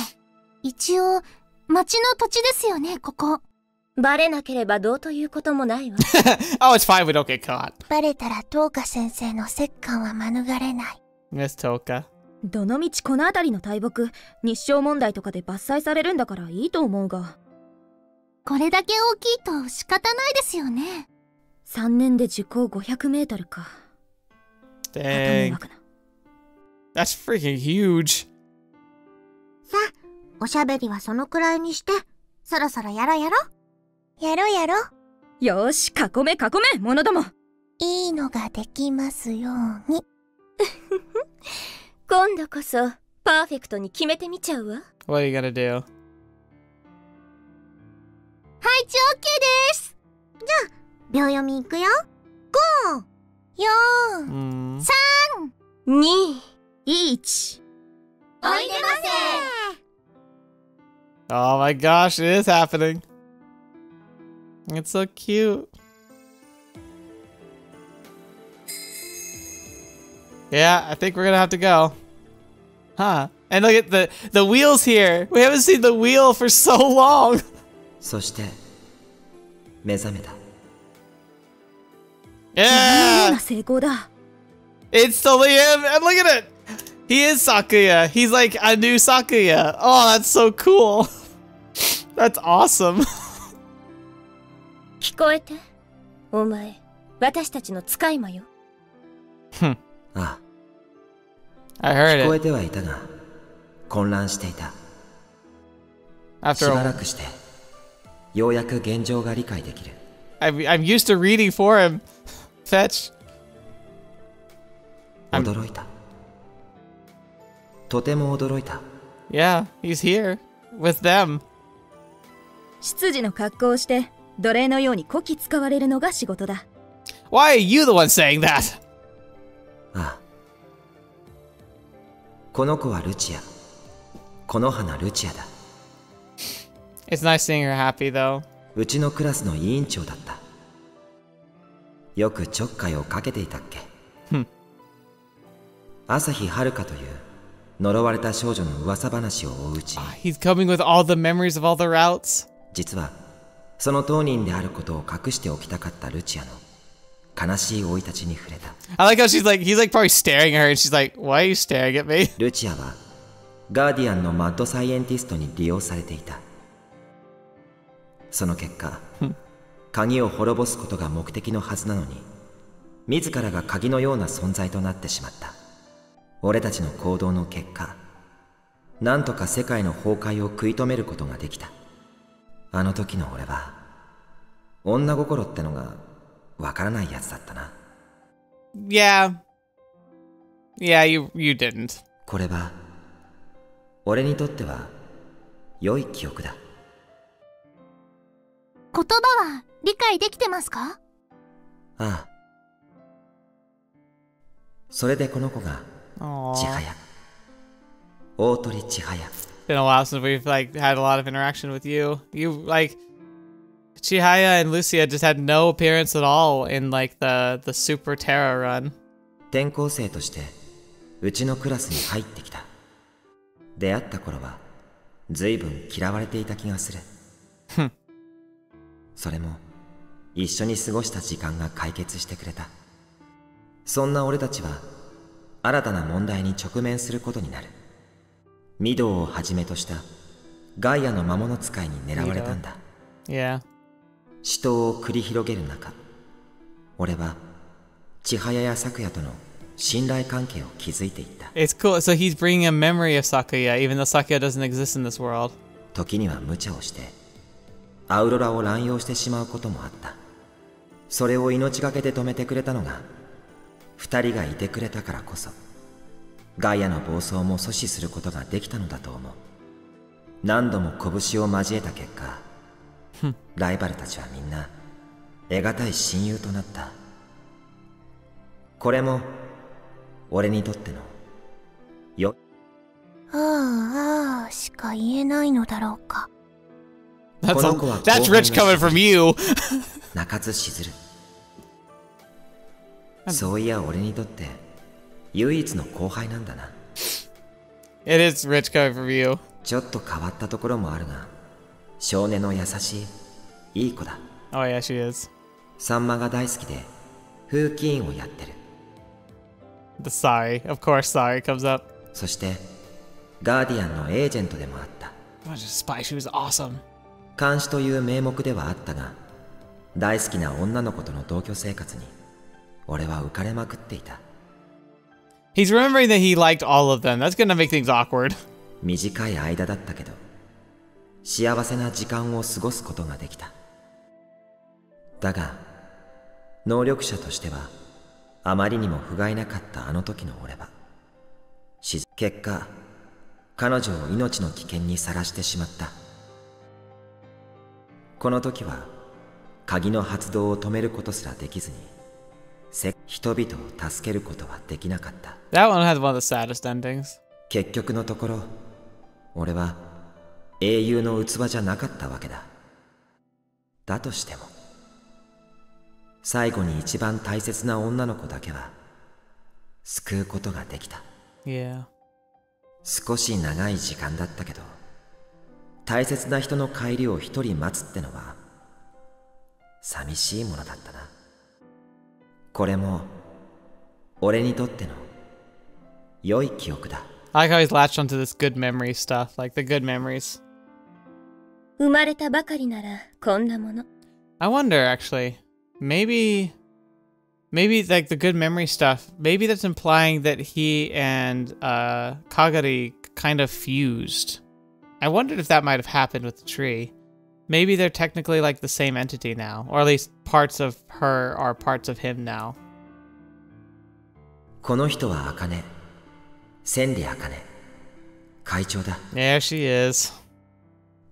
一応町の土地ですよねここ バレなければどうということもないわ。<laughs> oh, it's fine. We don't get caught. バレたらトーカ先生の折檻は免れない。Miss Toka. どのみちこの辺りの大木日照問題とかで伐採されるんだからいいと思うがこれだけ大きいと仕方ないですよね。3年で樹高500メートルか Dang. That's freaking huge. さあ、おしゃべりはそのくらいにして、そろそろやろやろ。やろやろ。よし囲め囲め者どもいいのができますように。<laughs> 今度こそパーフェクトに決めてみちゃうわ。What are you gonna do? 配置 OK です。じゃあ、秒読みいくよ。5、4、Mm. 3、2、1おいでませ Oh my gosh, it is happening. It's so cute. Yeah, I think we're gonna have to go. Huh. And look at the the wheels here. We haven't seen the wheel for so long. <laughs> そして目覚めた Yeah! な成功だ It's totally him! And look at it! He is Sakuya. He's like a new Sakuya. Oh, that's so cool. <laughs> That's awesome. <laughs> 聞こえてお前、私たちの使い魔よ。あ I あ heard 聞こ.えてはいたが混乱していた After しばらくしてようやく現状が理解できる I'm, I'm used to reading for him. Fetch. 驚いたとても驚いた Yeah, he's here with them. 執事の格好をして奴隷のようにこき使われるのが仕事だ Why are you the one saying that? ああこの子はルチアこの花ルチアだ It's nice seeing her happy though. うちのクラスの委員長だったよくちょっかいをかけていたっけ朝日遥という呪われた少女の噂話を追ううちに He's coming with all the memories of all the routes. 実はその当人であることを隠しておきたかったルチアの悲しい生い立ちに触れた。I like how she's like, he's like probably staring at her and she's like, why are you staring at me? <laughs> ルチアはガーディアンのマッドサイエンティストに利用されていた。その結果鍵を滅ぼすことが目的のはずなのに自らが鍵のような存在となってしまった。俺たちの行動の結果なんとか世界の崩壊を食い止めることができたあの時の俺は女心ってのがわからないやつだったな Yeah. Yeah, you you didn't. これは俺にとっては良い記憶だ言葉は理解できてますか？ああそれでこの子が Aww. 千早大鳥千早 Been a while since we've like had a lot of interaction with you. You like Chihaya and Lucia just had no appearance at all in like the the Super Terra run. 転校生としてうちのクラスに入ってきた出会った頃は随分嫌われていた気がするそれも一緒に過ごした時間が解決してくれたそんな俺たちは新たな問題に直面することになる御堂をはじめとしたガイアの魔物使いに狙われたんだ Yeah. 死闘を繰り広げる中俺は千早や咲夜との信頼関係を築いていった It's cool. So he's bringing a memory of Sakuya, even though Sakuya doesn't exist in this world. 時には無茶をしてアウロラを乱用してしまうこともあったそれを命がけで止めてくれたのが二人がいてくれたからこそガイアの暴走も阻止することができたのだと思う。何度も拳を交えた結果ライバルたちはみんな得難い親友となった。これも俺にとってのよああああしか言えないのだろうか。That's rich の coming from you. <laughs> 中津しずる。そういや俺にとって唯一の後輩なんだな It is rich coming from you. ちょっと変わったところもあるが少年の優しいいい子だ Oh yeah, she is. サンマが大好きで風紀委員をやってる The sorry, of course, sorry comes up. そしてガーディアンのエージェントでもあった Oh, spy. She was awesome. 監視という名目ではあったが大好きな女の子との同居生活に俺は浮かれまくっていた He's remembering that he liked all of them. That's gonna make things awkward. 短い間だったけど幸せな時間を過ごすことができただが能力者としてはあまりにも不甲斐なかったあの時の俺は結果彼女を命の危険にさらしてしまったこの時は鍵の発動を止めることすらできずに人々を助けることはできなかった That one has one of the saddest endings. 結局のところ俺は英雄の器じゃなかったわけだだとしても最後に一番大切な女の子だけは救うことができた Yeah. 少し長い時間だったけど大切な人の帰りを一人待つってのは寂しいものだったなこれも俺にとっての良い記憶だ I like how he's latched onto this good memory stuff, like the good memories. 生まれたばかりならこんなもの I wonder, actually, maybe, maybe like the good memory stuff. Maybe that's implying that he and uh, Kagari kind of fused. I wondered if that might have happened with the tree. Maybe they're technically like the same entity now, or at least parts of her are parts of him now. この人は茜千里茜会長だ There she is.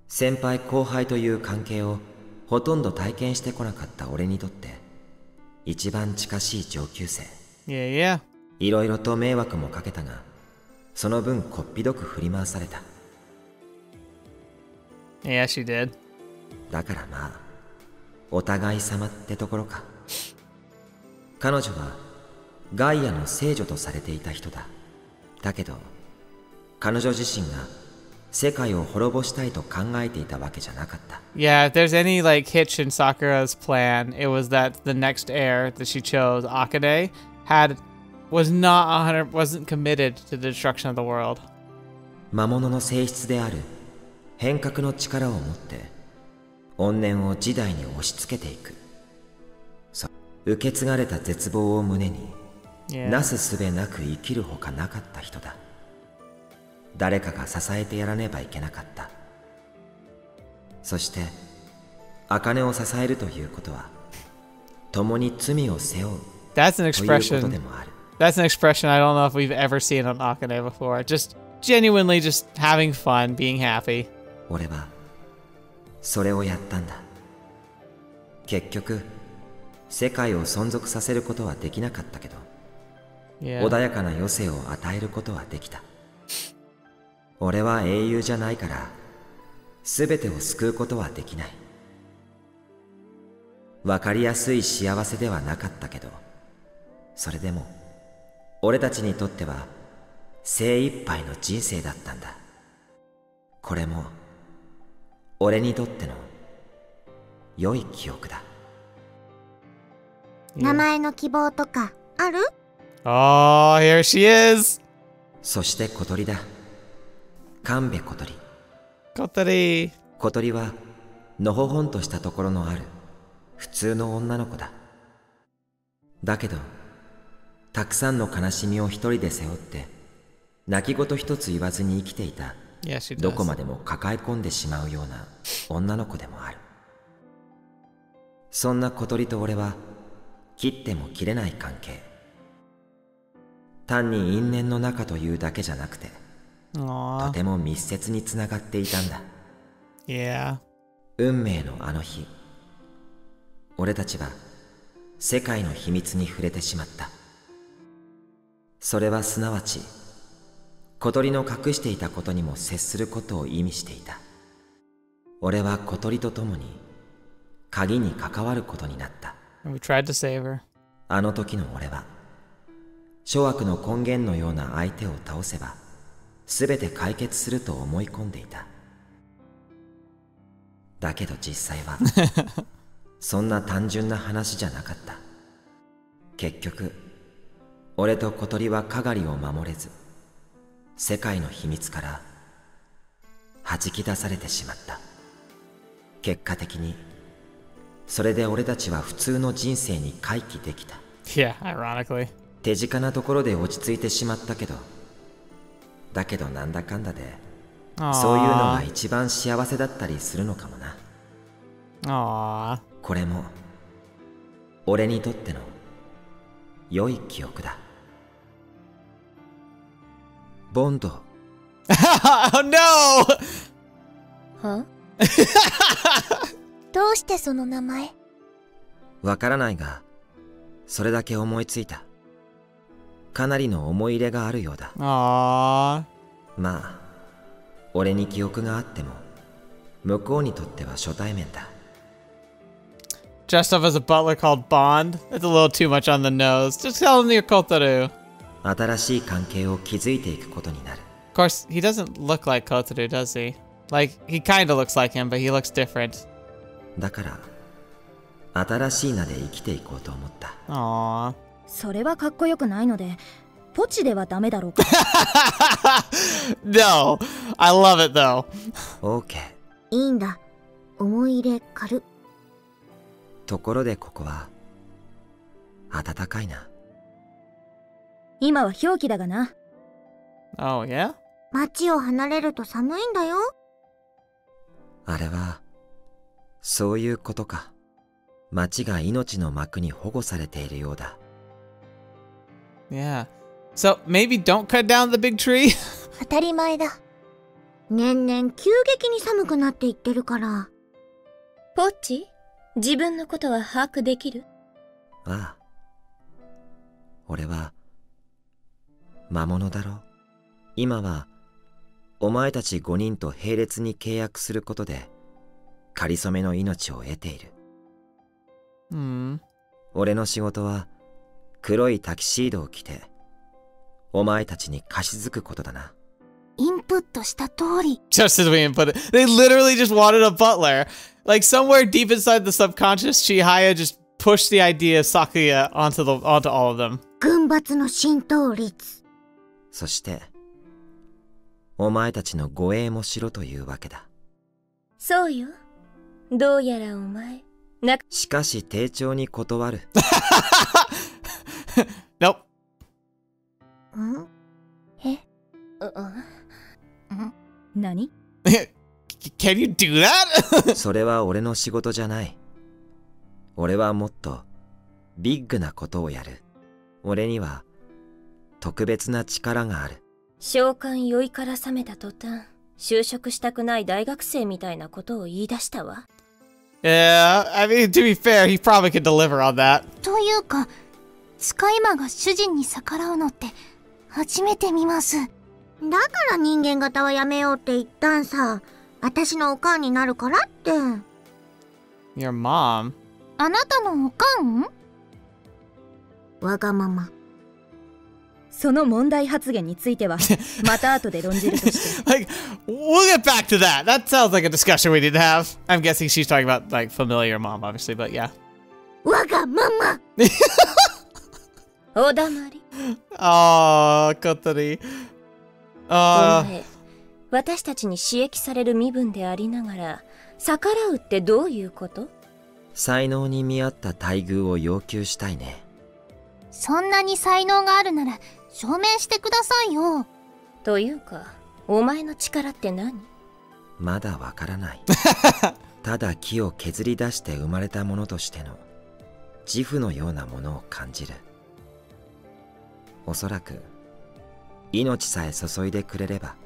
先輩後輩という関係をほとんど体験してこなかった俺にとって一番近しい上級生 Yeah, yeah. いろいろと迷惑もかけたがその分こっぴどく振り回された Yeah, she did. だからまあお互い様ってところか彼女はガイアの聖女とされていた人だだけど彼女自身が世界を滅ぼしたいと考えていたわけじゃなかった Yeah, if there's any like hitch in Sakura's plan, it was that the next heir that she chose, Akane, had was not a hundred wasn't committed to the destruction of the world. 魔物の性質である変革の力を持って 怨念を時代に押し付けていくそ受け継がれた絶望を胸に.なすすべなく生きるほかなかった人だ誰かが支えてやらねばいけなかったそして茜を支えるということは共に罪を背負う That's an expression. もある That's an expression I don't know if we've ever seen on Akane before. Just genuinely just having fun, being happy. 俺はそれをやったんだ。結局世界を存続させることはできなかったけど Yeah. 穏やかな余生を与えることはできた。俺は英雄じゃないから全てを救うことはできない。わかりやすい幸せではなかったけどそれでも俺たちにとっては精一杯の人生だったんだ。これも俺にとっての良い記憶だ。名前の希望とかある？Oh, here she is. そして小鳥だ。神戸小鳥。Kotari. 小鳥はのほほんとしたところのある普通の女の子だ。だけどたくさんの悲しみを一人で背負って泣き言一つ言わずに生きていたど.こまでも抱え込んでしまうような女の子でもあるそんな小鳥と俺は切っても切れない関係単に因縁の中というだけじゃなくてと.ても密接につながっていたんだ Yeah. 運命のあの日俺たちは世界の秘密に触れてしまったそれはすなわち小鳥の隠していたことにも接することを意味していた。俺は小鳥と共に鍵に関わることになった.あの時の俺は諸悪の根源のような相手を倒せば全て解決すると思い込んでいた。だけど実際は <laughs> そんな単純な話じゃなかった。結局俺と小鳥はかがりを守れず世界の秘密から弾き出されてしまった。結果的にそれで俺たちは普通の人生に回帰できた。Yeah, ironically. 手近なところで落ち着いてしまったけどだけどなんだかんだでそういうのが一番幸せだったりするのかもな。Aww. これも俺にとっての良い記憶だボンド oh no! はどうしてその名前わからないがそれだけ思いついたかなりの思い入れがあるようだ Aww. まあ俺に記憶があっても向こうにとっては初対面だ Dressed up as a butler called Bond? That's a little too much on the nose. Just tell him you're Kotaru. 新しい関係を築いていくことになる Of course, he doesn't look like Kotaru, does he? Like, he kinda looks like him, but he looks different. だから新しい名で生きていこうと思った Aww. それはかっこよくないのでポチではダメだろうか No! I love it though. OK いいんだ思い入れ軽ところでここは暖かいな今は表記だがな。Oh, yeah? 街を離れると寒いんだよ。あれはそういうことか。町が命の幕に保護されているようだ。Yeah. So, maybe don't cut down the big tree? <laughs> 当たり前だ。年々急激に寒くなっていってるから。ポッチ自分のことは把握できる？ああ。俺は魔物だろ今はお前たち5人と並列に契約することで仮初めの命を得ている Hmm. 俺の仕事は黒いタキシードを着てお前たちに貸し付くことだなインプットした通り Just as we input it. They literally just wanted a butler. Like, somewhere deep inside the subconscious, Chihaya just pushed the idea of Sakuya onto, the, onto all of them. 軍閥の浸透率そしてお前たちの護衛もしろというわけだ。そうよ。どうやらお前なしかし丁重に断る。<laughs> Nope. ん？え？何？<laughs> Can you do that? <laughs> それは俺の仕事じゃない。俺はもっとビッグなことをやる。俺には特別な力がある。召喚酔いから覚めた途端就職したくない大学生みたいなことを言い出したわ。Yeah, I mean, to be fair, he probably could deliver on that. というか使い魔が主人に逆らうのって初めて見ます。だから人間型はやめようって言ったんさ。私のおかんになるからって。Your mom? あなたのおかん？わがままその問題発言についてはまた後で論じるとして Like, we'll get back to that. That sounds like a discussion we need to have. I'm guessing she's talking about, like, familiar mom, obviously, but yeah. わがままおだまり Oh, Kotari. お Uh, 前私たちに刺激される身分でありながら逆らうってどういうこと才能に見合った待遇を要求したいねそんなに才能があるなら証明してくださいよ。というかお前の力って何？まだわからない。<laughs> ただ木を削り出して生まれたものとしての自負のようなものを感じる。おそらく命さえ注いでくれれば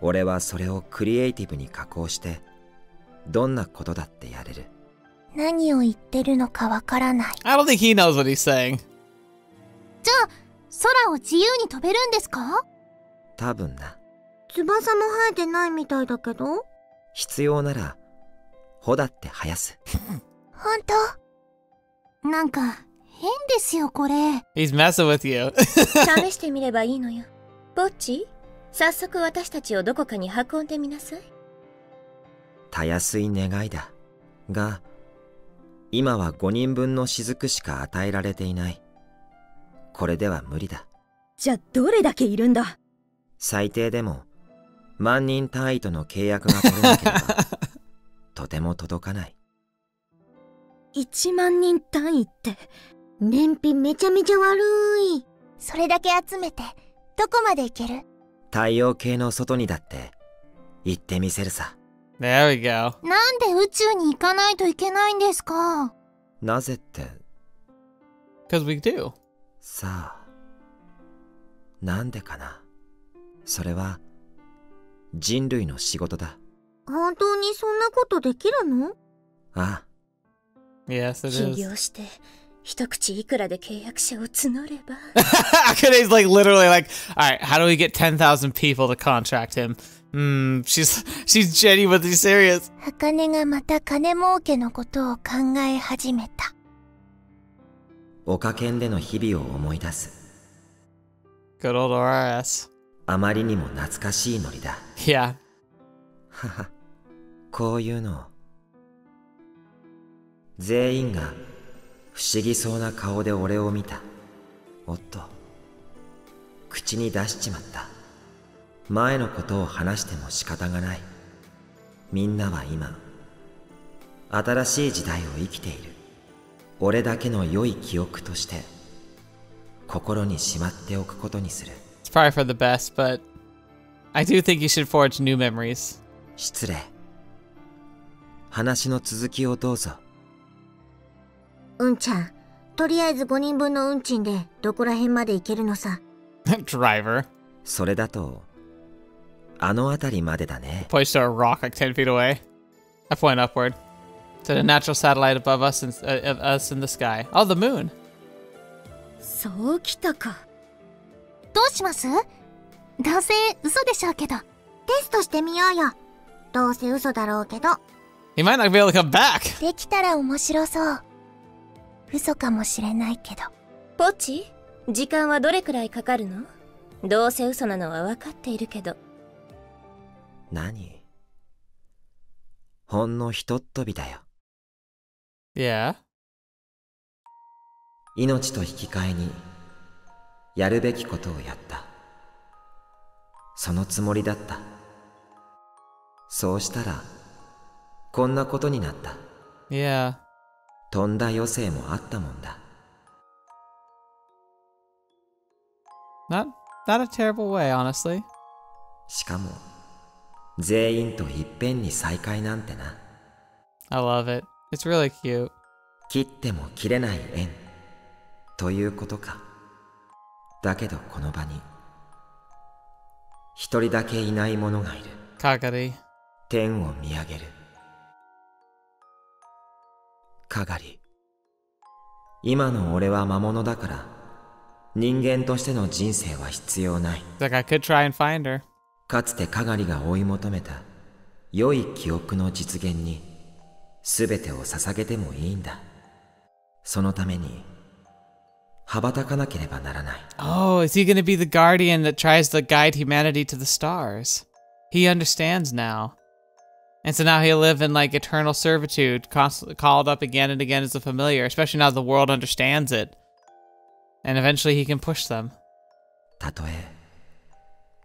俺はそれをクリエイティブに加工してどんなことだってやれる。何を言ってるのかわからない。I don't think he knows what he's saying. じゃあ空を自由に飛べるんですか？多分な翼も生えてないみたいだけど？必要なら穂だって生やす。<laughs> 本当？なんか変ですよこれ。He's messing with you. <laughs> 試してみればいいのよ。ポッチ？早速私たちをどこかに運んでみなさい。たやすい願いだ。が、今は5人分の雫しか与えられていない。これでは無理だ。じゃあどれだけいるんだ？最低でも万人単位との契約が取れなければ <laughs> とても届かない。1万人単位って燃費めちゃめちゃ悪い。それだけ集めてどこまで行ける？太陽系の外にだって行ってみせるさ。There we go. なんで宇宙に行かないといけないんですか？なぜって。Because we do. さあなんでかなそれは人類の仕事だ本当にそんなことできるのああ Yes, it 起 is. 業して一口いくらで契約者を募れば Akane's like literally like, all right, how do we get 10,000 people to contract him? Hmm, she's she's genuinely serious. 茜がまた金儲けのことを考え始めた岡県での日々を思い出す。Good old RS. あまりにも懐かしいノリだ。Yeah. は <laughs> はこういうの。全員が不思議そうな顔で俺を見た。おっと。口に出しちまった。前のことを話しても仕方がない。みんなは今新しい時代を生きている俺だけの良い記憶として心にしまっておくことにする It's probably for the best, but I do think you should forge new memories. 失礼話の続きをどうぞうんちゃんとりあえず5人分の運賃でどこら辺まで行けるのさ Driver. それだとあの辺りまでだね to a rock like 10 feet away. I point upward. To the natural satellite above us and uh, of us in the sky. Oh, the moon. そうきたか。どうします？どうせ嘘でしょうけど。テストしてみようよ。どうせ嘘だろうけど。He might not be able to come back. できたら面白そう。嘘かもしれないけど。ポチ？時間はどれくらいかかるの？どうせ嘘なのは分かっているけど。何？ほんのひとっ飛びだよ Yeah? 命と引き換えにやるべきことをやったそのつもりだったそうしたらこんなことになった Yeah. とんだ余生もあったもんだ Not not a terrible way, honestly. しかも全員といっぺんに再会なんてな I love it. It's really cute. 切っても切れない縁ということかだけどこの場に一人だけいない者がいる Kagari. 天を見上げるかがり今の俺は魔物だから人間としての人生は必要ない.かつてかがりが追い求めた良い記憶の実現に全てを捧げてもいいんだそのために羽ばたかなければならない Oh, is he going to be the guardian that tries to guide humanity to the stars? He understands now. And so now he'll live in like eternal servitude, constantly called up again and again as a familiar, especially now the world understands it. And eventually he can push them. たとえ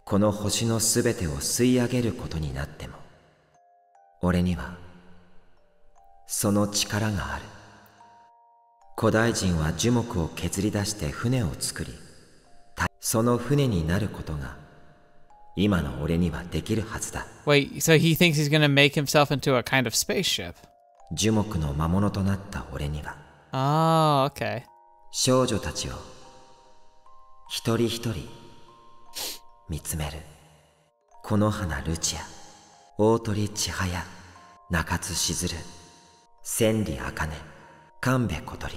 この星の全てを吸い上げることになっても俺にはその力がある。古代人は樹木を削り出して船を作りたその船になることが今の俺にはできるはずだ。Wait, so he thinks he's to make himself into a kind of spaceship? 樹木の魔物となった俺には。Oh, okay. 少女たちを一人一人見つめる。この花ルチア大鳥千早中津しずる千里茜神戸小鳥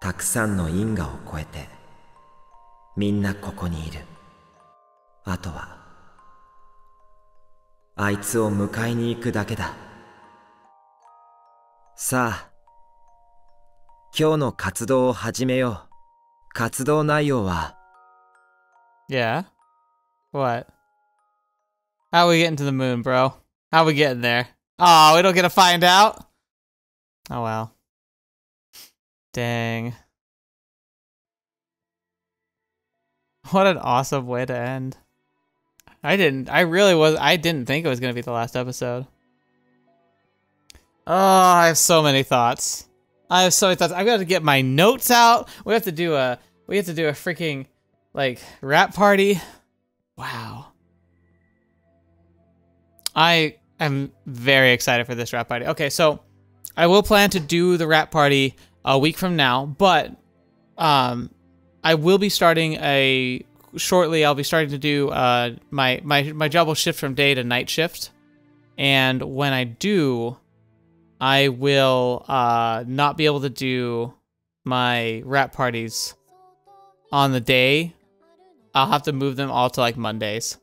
たくさんの因果を超えてみんなここにいるあとはあいつを迎えに行くだけださあ今日の活動を始めよう活動内容は Yeah. What? How are we getting to the moon, bro? How are we getting there? Oh, we don't get to find out? Oh well. Dang. <laughs> What an awesome way to end. I didn't I really was I didn't think it was gonna be the last episode. Oh, I have so many thoughts. I have so many thoughts. I've got to get my notes out. We have to do a we have to do a freaking like wrap party. Wow. I am very excited for this wrap party. Okay, so I will plan to do the wrap party a week from now, but um I will be starting a shortly I'll be starting to do uh my my my job will shift from day to night shift. And when I do, I will uh not be able to do my wrap parties on the day. I'll have to move them all to like Mondays.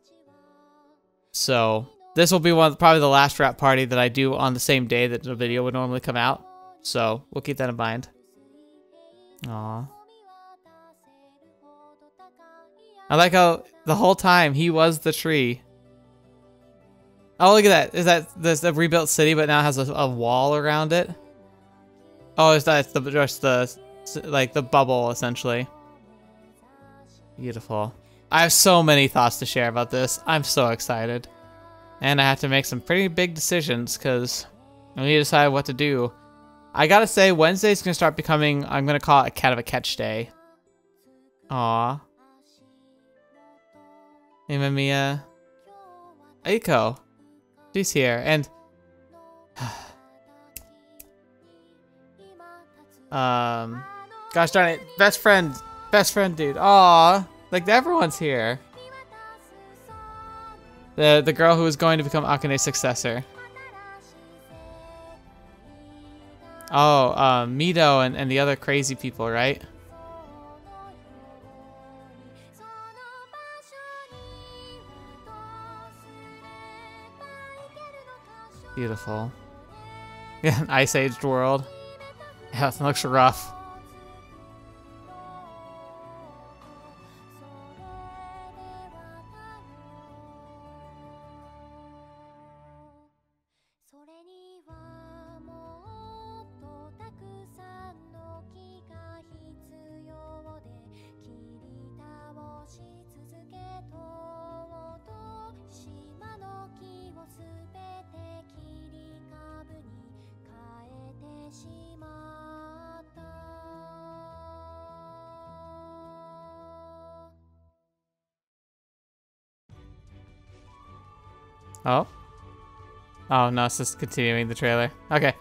So this will be one probably the last wrap party that I do on the same day that the video would normally come out. So we'll keep that in mind. Aww. I like how the whole time he was the tree. Oh, look at that. Is that this the rebuilt city, but now has a, a wall around it? Oh, is that the just the like the bubble essentially? Beautiful. I have so many thoughts to share about this. I'm so excited. And I have to make some pretty big decisions because I need to decide what to do. I gotta say, Wednesday's gonna start becoming, I'm gonna call it a kind of a catch day. Aw. Hey, Mamiya. Aiko. She's here, and... <sighs> um... Gosh darn it, best friend, best friend dude. Aw, like everyone's here. The the girl who is going to become Akane's successor. Oh, uh, Mido and, and the other crazy people, right? Beautiful. Yeah, <laughs> ice aged world. Yeah, it looks rough. Oh. Oh, no, it's just continuing the trailer. Okay.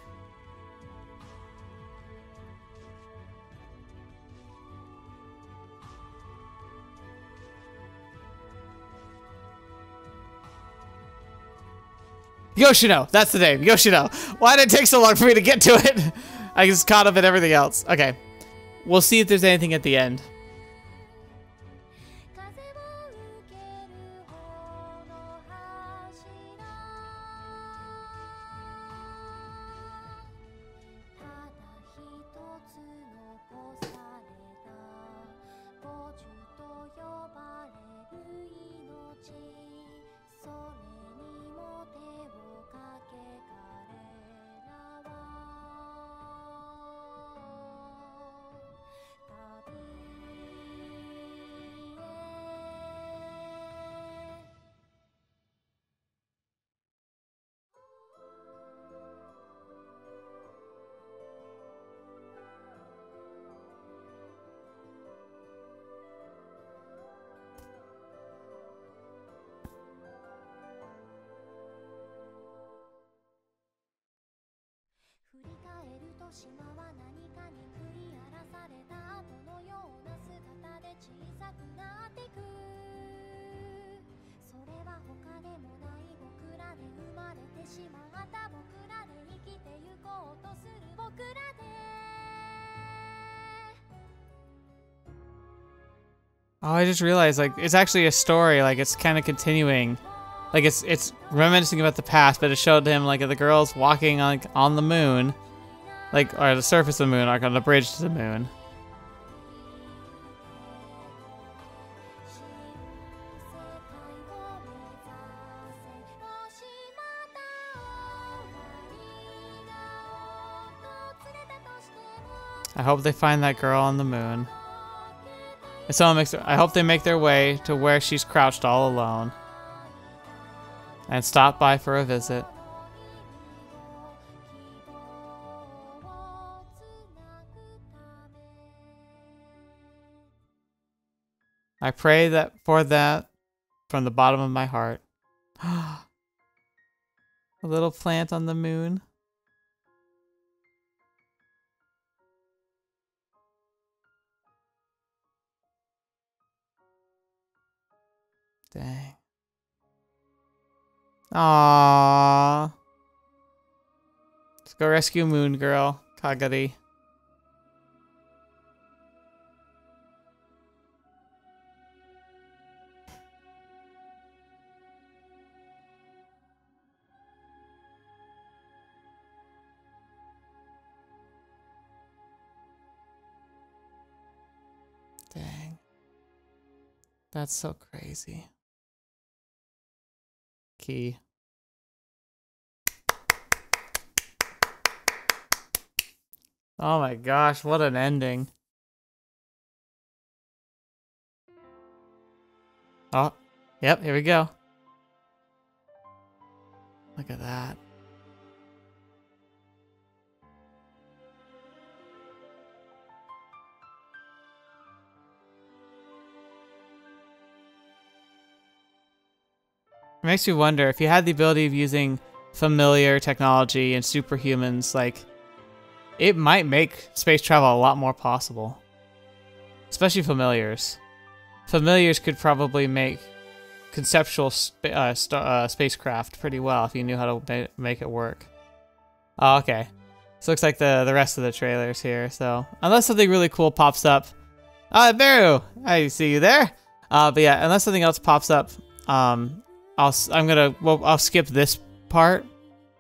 Yoshino, that's the name, Yoshino. Why did it take so long for me to get to it? <laughs> I just caught up in everything else. Okay. We'll see if there's anything at the end. Oh, I just realized, like, it's actually a story. Like, it's kind of continuing. Like, it's it's reminiscing about the past, but it showed him, like, the girls walking, like, on the moon. Like, or the surface of the moon, like on the bridge to the moon. I hope they find that girl on the moon. If someone makes, I hope they make their way to where she's crouched all alone and stop by for a visit. I pray that for that from the bottom of my heart. <gasps> a little plant on the moon. Dang. Aww. Let's go rescue Moon Girl, Kagari. That's so crazy. Key. Oh my gosh, what an ending. Oh, yep, here we go. Look at that. It makes me wonder if you had the ability of using familiar technology and superhumans, like, it might make space travel a lot more possible. Especially familiars. Familiars could probably make conceptual sp uh, uh, spacecraft pretty well if you knew how to ma make it work. Oh, okay. This looks like the, the rest of the trailers here, so... Unless something really cool pops up... Ah, uh, Beru! I see you there! Uh, but yeah, unless something else pops up, um, I'll I'm gonna well I'll skip this part.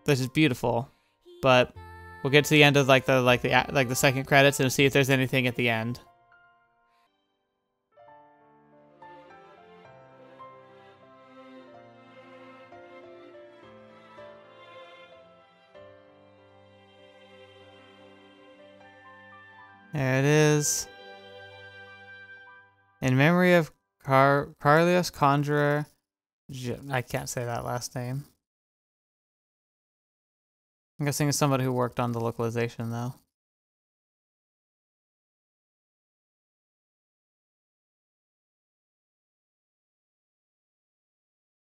This is beautiful, but we'll get to the end of like the like the like the second credits and see if there's anything at the end. There it is. In memory of Car Carlius Conjurer I can't say that last name. I'm guessing it's somebody who worked on the localization, though.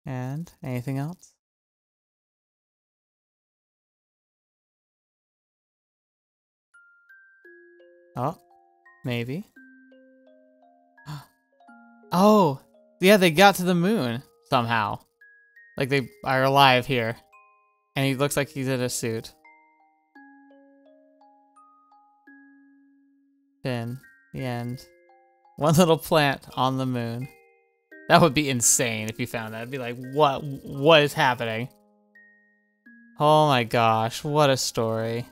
And anything else? Oh, maybe. <gasps> Oh, yeah, they got to the moon somehow. Like they are alive here. And he looks like he's in a suit. Then, the end. One little plant on the moon. That would be insane if you found that. It'd be like, what, what is happening? Oh my gosh, what a story.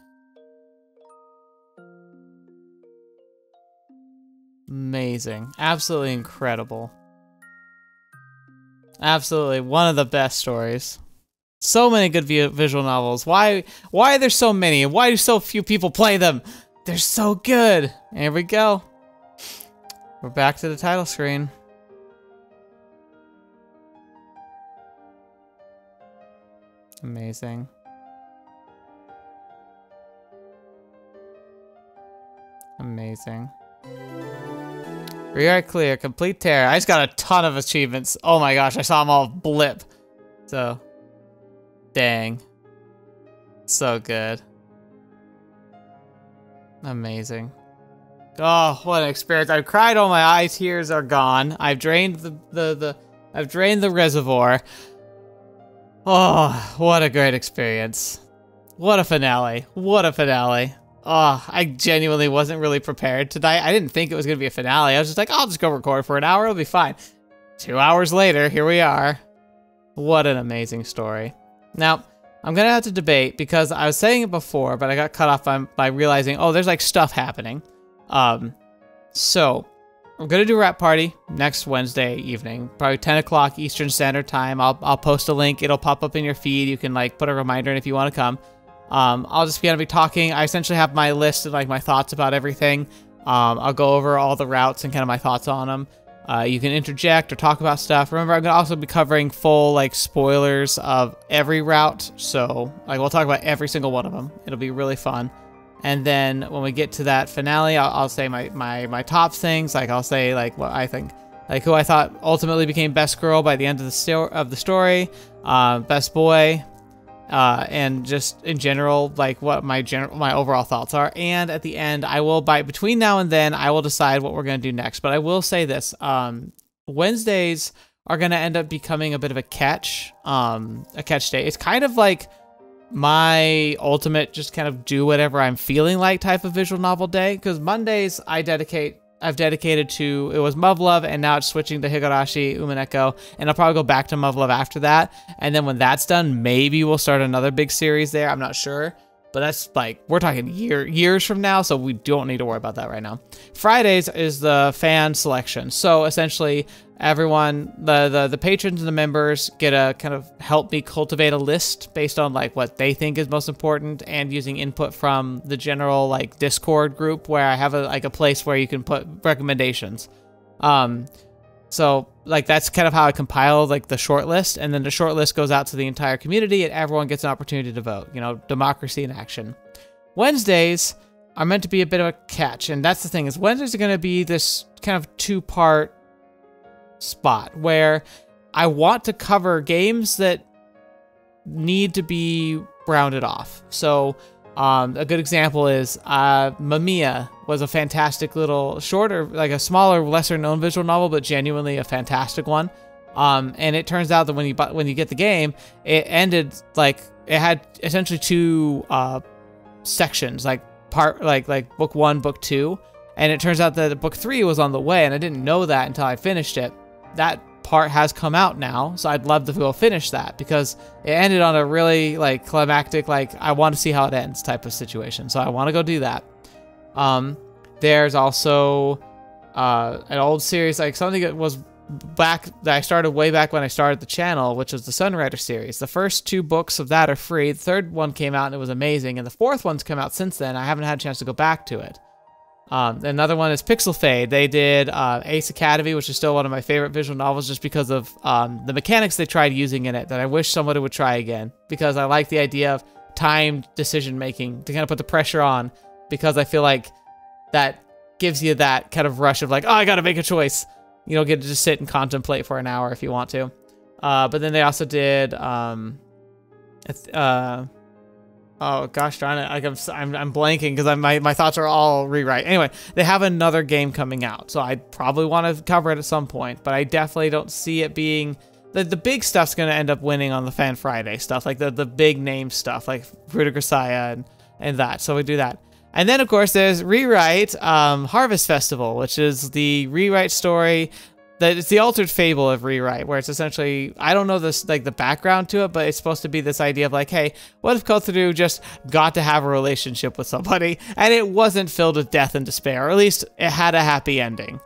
Amazing. Absolutely incredible. Absolutely, one of the best stories. So many good visual novels. Why why are there so many? Why do so few people play them? They're so good. Here we go. We're back to the title screen. Amazing. Amazing. Rewrite clear. Complete tear. I just got a ton of achievements. Oh my gosh, I saw them all blip. So, dang. So good. Amazing. Oh, what an experience. I've cried all my eye tears are gone. I've drained the, the, the, I've drained the reservoir. Oh, what a great experience. What a finale. What a finale. Oh, I genuinely wasn't really prepared tonight. I didn't think it was going to be a finale. I was just like, I'll just go record for an hour. It'll be fine. Two hours later, here we are. What an amazing story. Now, I'm going to have to debate because I was saying it before, but I got cut off by, by realizing, oh, there's like stuff happening. Um, so, I'm going to do a Wrap Party next Wednesday evening, probably 10 o'clock Eastern Standard Time. I'll, I'll post a link. It'll pop up in your feed. You can like put a reminder in if you want to come. Um, I'll just be gonna be talking. I essentially have my list of like my thoughts about everything. Um, I'll go over all the routes and kind of my thoughts on them. Uh, you can interject or talk about stuff. Remember, I'm gonna also be covering full like spoilers of every route, so like we'll talk about every single one of them. It'll be really fun. And then when we get to that finale, I'll, I'll say my, my my top things. Like I'll say like what I think, like who I thought ultimately became best girl by the end of the sto- of the story, uh, best boy, uh, and just in general, like what my general my overall thoughts are. And at the end, I will by between now and then, I will decide what we're gonna do next. But I will say this: um, Wednesdays are gonna end up becoming a bit of a catch, um, a catch day. It's kind of like my ultimate just kind of do whatever I'm feeling like type of visual novel day because Mondays I dedicate I've dedicated to it was Muv-Luv and now it's switching to Higurashi Umineko and I'll probably go back to Muv-Luv after that. And then when that's done maybe we'll start another big series there I'm not sure. But that's like we're talking year years from now so we don't need to worry about that right now. Fridays is the fan selection. So essentially everyone the, the the patrons and the members get a kind of help me cultivate a list based on like what they think is most important and using input from the general like discord group where i have a like a place where you can put recommendations. Um so like that's kind of how i compile like the short list and then the short list goes out to the entire community and everyone gets an opportunity to vote you know democracy in action. Wednesdays are meant to be a bit of a catch and that's the thing is wednesdays are going to be this kind of two part spot where I want to cover games that need to be rounded off. So, um, a good example is uh, Mamiya was a fantastic little shorter, like a smaller, lesser known visual novel, but genuinely a fantastic one. Um, and it turns out that when you when you get the game, it ended like it had essentially two uh, sections, like part like like book one, book two, and it turns out that book three was on the way, and I didn't know that until I finished it that part has come out now, so I'd love to go finish that because it ended on a really like climactic, like I want to see how it ends type of situation. So I want to go do that. Um, there's also uh, an old series like something that was back that I started way back when I started the channel, which was the Sunrider series. The first two books of that are free. The third one came out and it was amazing, and the fourth one's come out since then. I haven't had a chance to go back to it. Um, another one is Pixel Fade. They did uh, Ace Academy, which is still one of my favorite visual novels just because of um, the mechanics they tried using in it that I wish somebody would try again because I like the idea of timed decision making to kind of put the pressure on because I feel like that gives you that kind of rush of like, oh, I got to make a choice. You don't get to just sit and contemplate for an hour if you want to. Uh, but then they also did um, uh, Oh gosh darn it! I'm I'm, I'm blanking because my my thoughts are all rewrite. Anyway, they have another game coming out, so I probably want to cover it at some point. But I definitely don't see it being the the big stuff's going to end up winning on the Fan Friday stuff, like the the big name stuff, like of and and that. So we do that. And then, of course, there's Rewrite um, Harvest Festival, which is the rewrite story that it's the altered fable of rewrite where it's essentially i don't know this like the background to it but it's supposed to be this idea of like hey what if kotaro just got to have a relationship with somebody <laughs> and it wasn't filled with death and despair or at least it had a happy ending?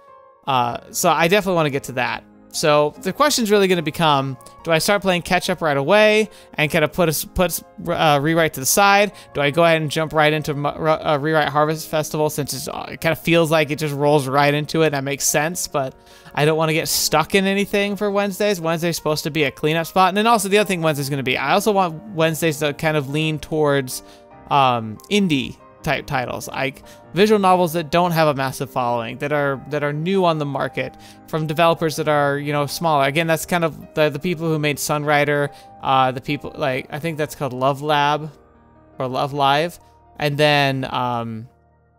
Uh, so i definitely want to get to that so the question's really going to become: Do I start playing catch up right away and kind of put a put uh, rewrite to the side? Do I go ahead and jump right into uh, rewrite Harvest Festival since uh, it kind of feels like it just rolls right into it and that makes sense? But I don't want to get stuck in anything for Wednesdays. Wednesday's supposed to be a cleanup spot, and then also the other thing Wednesday's going to be: I also want Wednesdays to kind of lean towards um, indie type titles, like visual novels that don't have a massive following, that are that are new on the market from developers that are you know smaller. Again, that's kind of the the people who made Sunrider, uh, the people like I think that's called Love Lab or Love Live, and then um,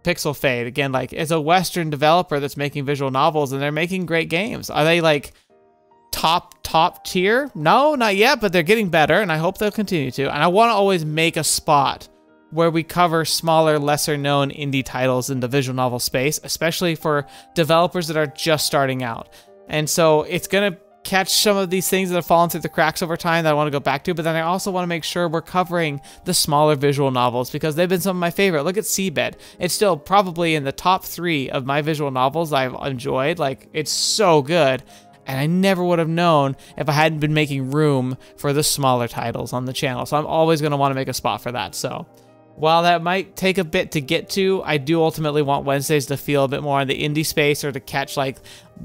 Pixel Fade. Again, like it's a Western developer that's making visual novels and they're making great games. Are they like top top tier? No, not yet, but they're getting better, and I hope they'll continue to. And I want to always make a spot where we cover smaller, lesser known indie titles in the visual novel space, especially for developers that are just starting out. And so it's going to catch some of these things that have fallen through the cracks over time that I want to go back to, but then I also want to make sure we're covering the smaller visual novels because they've been some of my favorite. Look at Seabed. It's still probably in the top three of my visual novels I've enjoyed. Like, it's so good. and I never would have known if I hadn't been making room for the smaller titles on the channel. So I'm always going to want to make a spot for that. So while that might take a bit to get to, I do ultimately want Wednesdays to feel a bit more in the indie space or to catch like,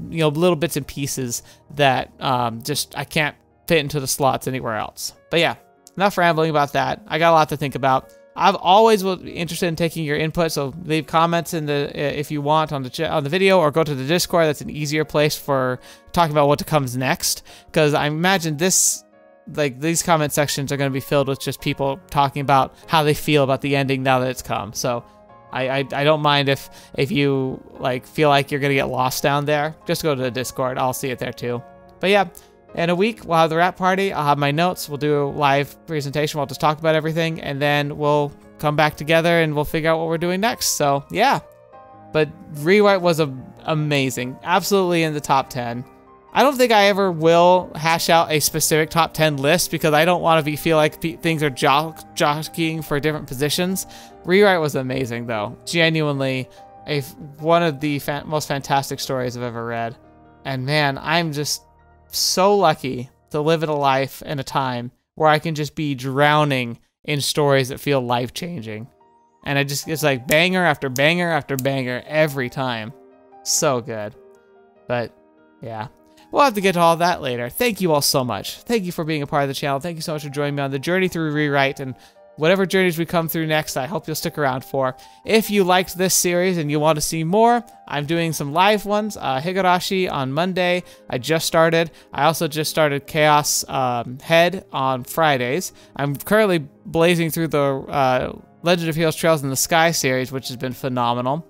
you know, little bits and pieces that um, just I can't fit into the slots anywhere else. But yeah, enough rambling about that. I got a lot to think about. I've always was interested in taking your input, so leave comments in the if you want on the on the video, or go to the Discord. That's an easier place for talking about what comes next. Because I imagine this, like these comment sections are going to be filled with just people talking about how they feel about the ending now that it's come. So I, I, I don't mind if if you like feel like you're gonna get lost down there. Just go to the Discord. I'll see it there too. But yeah, in a week, we'll have the wrap party. I'll have my notes. We'll do a live presentation. We'll just talk about everything, and then we'll come back together and we'll figure out what we're doing next. So yeah, but rewrite was a, amazing, absolutely in the top ten. I don't think I ever will hash out a specific top 10 list because I don't want to be feel like things are jock jockeying for different positions. Rewrite was amazing though. Genuinely a one of the fa most fantastic stories I've ever read. And man, I'm just so lucky to live in a life and a time where I can just be drowning in stories that feel life changing. And I just, it's like banger after banger after banger every time. So good. But yeah, we'll have to get to all that later. Thank you all so much. Thank you for being a part of the channel. Thank you so much for joining me on the journey through Rewrite and whatever journeys we come through next, I hope you'll stick around for. If you liked this series and you want to see more, I'm doing some live ones. Uh, Higurashi on Monday, I just started. I also just started Chaos um, Head on Fridays. I'm currently blazing through the uh, Legend of Heroes Trails in the Sky series, which has been phenomenal.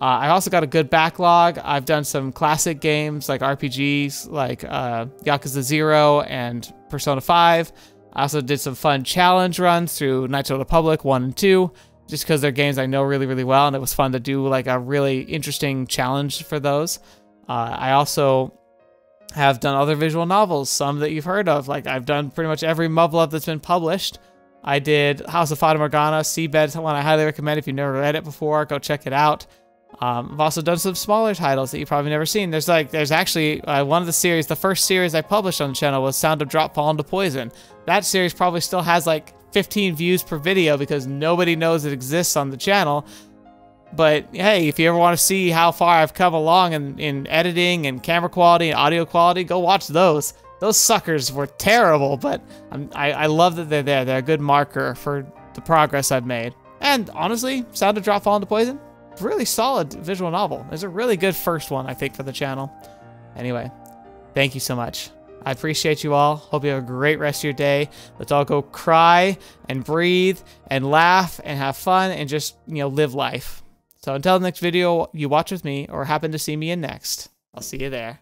Uh, I also got a good backlog. I've done some classic games like RPGs like uh, Yakuza 0 and Persona 5. I also did some fun challenge runs through Knights of the Republic 1 and 2, just because they're games I know really, really well, and it was fun to do like a really interesting challenge for those. Uh, I also have done other visual novels, some that you've heard of. Like I've done pretty much every Muv-Luv that's been published. I did House of Fata Morgana, Seabed, one I highly recommend if you've never read it before, go check it out. Um, I've also done some smaller titles that you've probably never seen. There's like, there's actually uh, one of the series, the first series I published on the channel was Sound of Drop Fall into Poison. That series probably still has like 15 views per video because nobody knows it exists on the channel. But hey, if you ever want to see how far I've come along in, in editing and camera quality and audio quality, go watch those. Those suckers were terrible, but I, I love that they're there. They're a good marker for the progress I've made. And honestly, Sound of Drop Fall into Poison, really solid visual novel. It's a really good first one, I think, for the channel. Anyway, thank you so much. I appreciate you all. Hope you have a great rest of your day. Let's all go cry and breathe and laugh and have fun and just, you know, live life. So until the next video you watch with me or happen to see me in next, I'll see you there.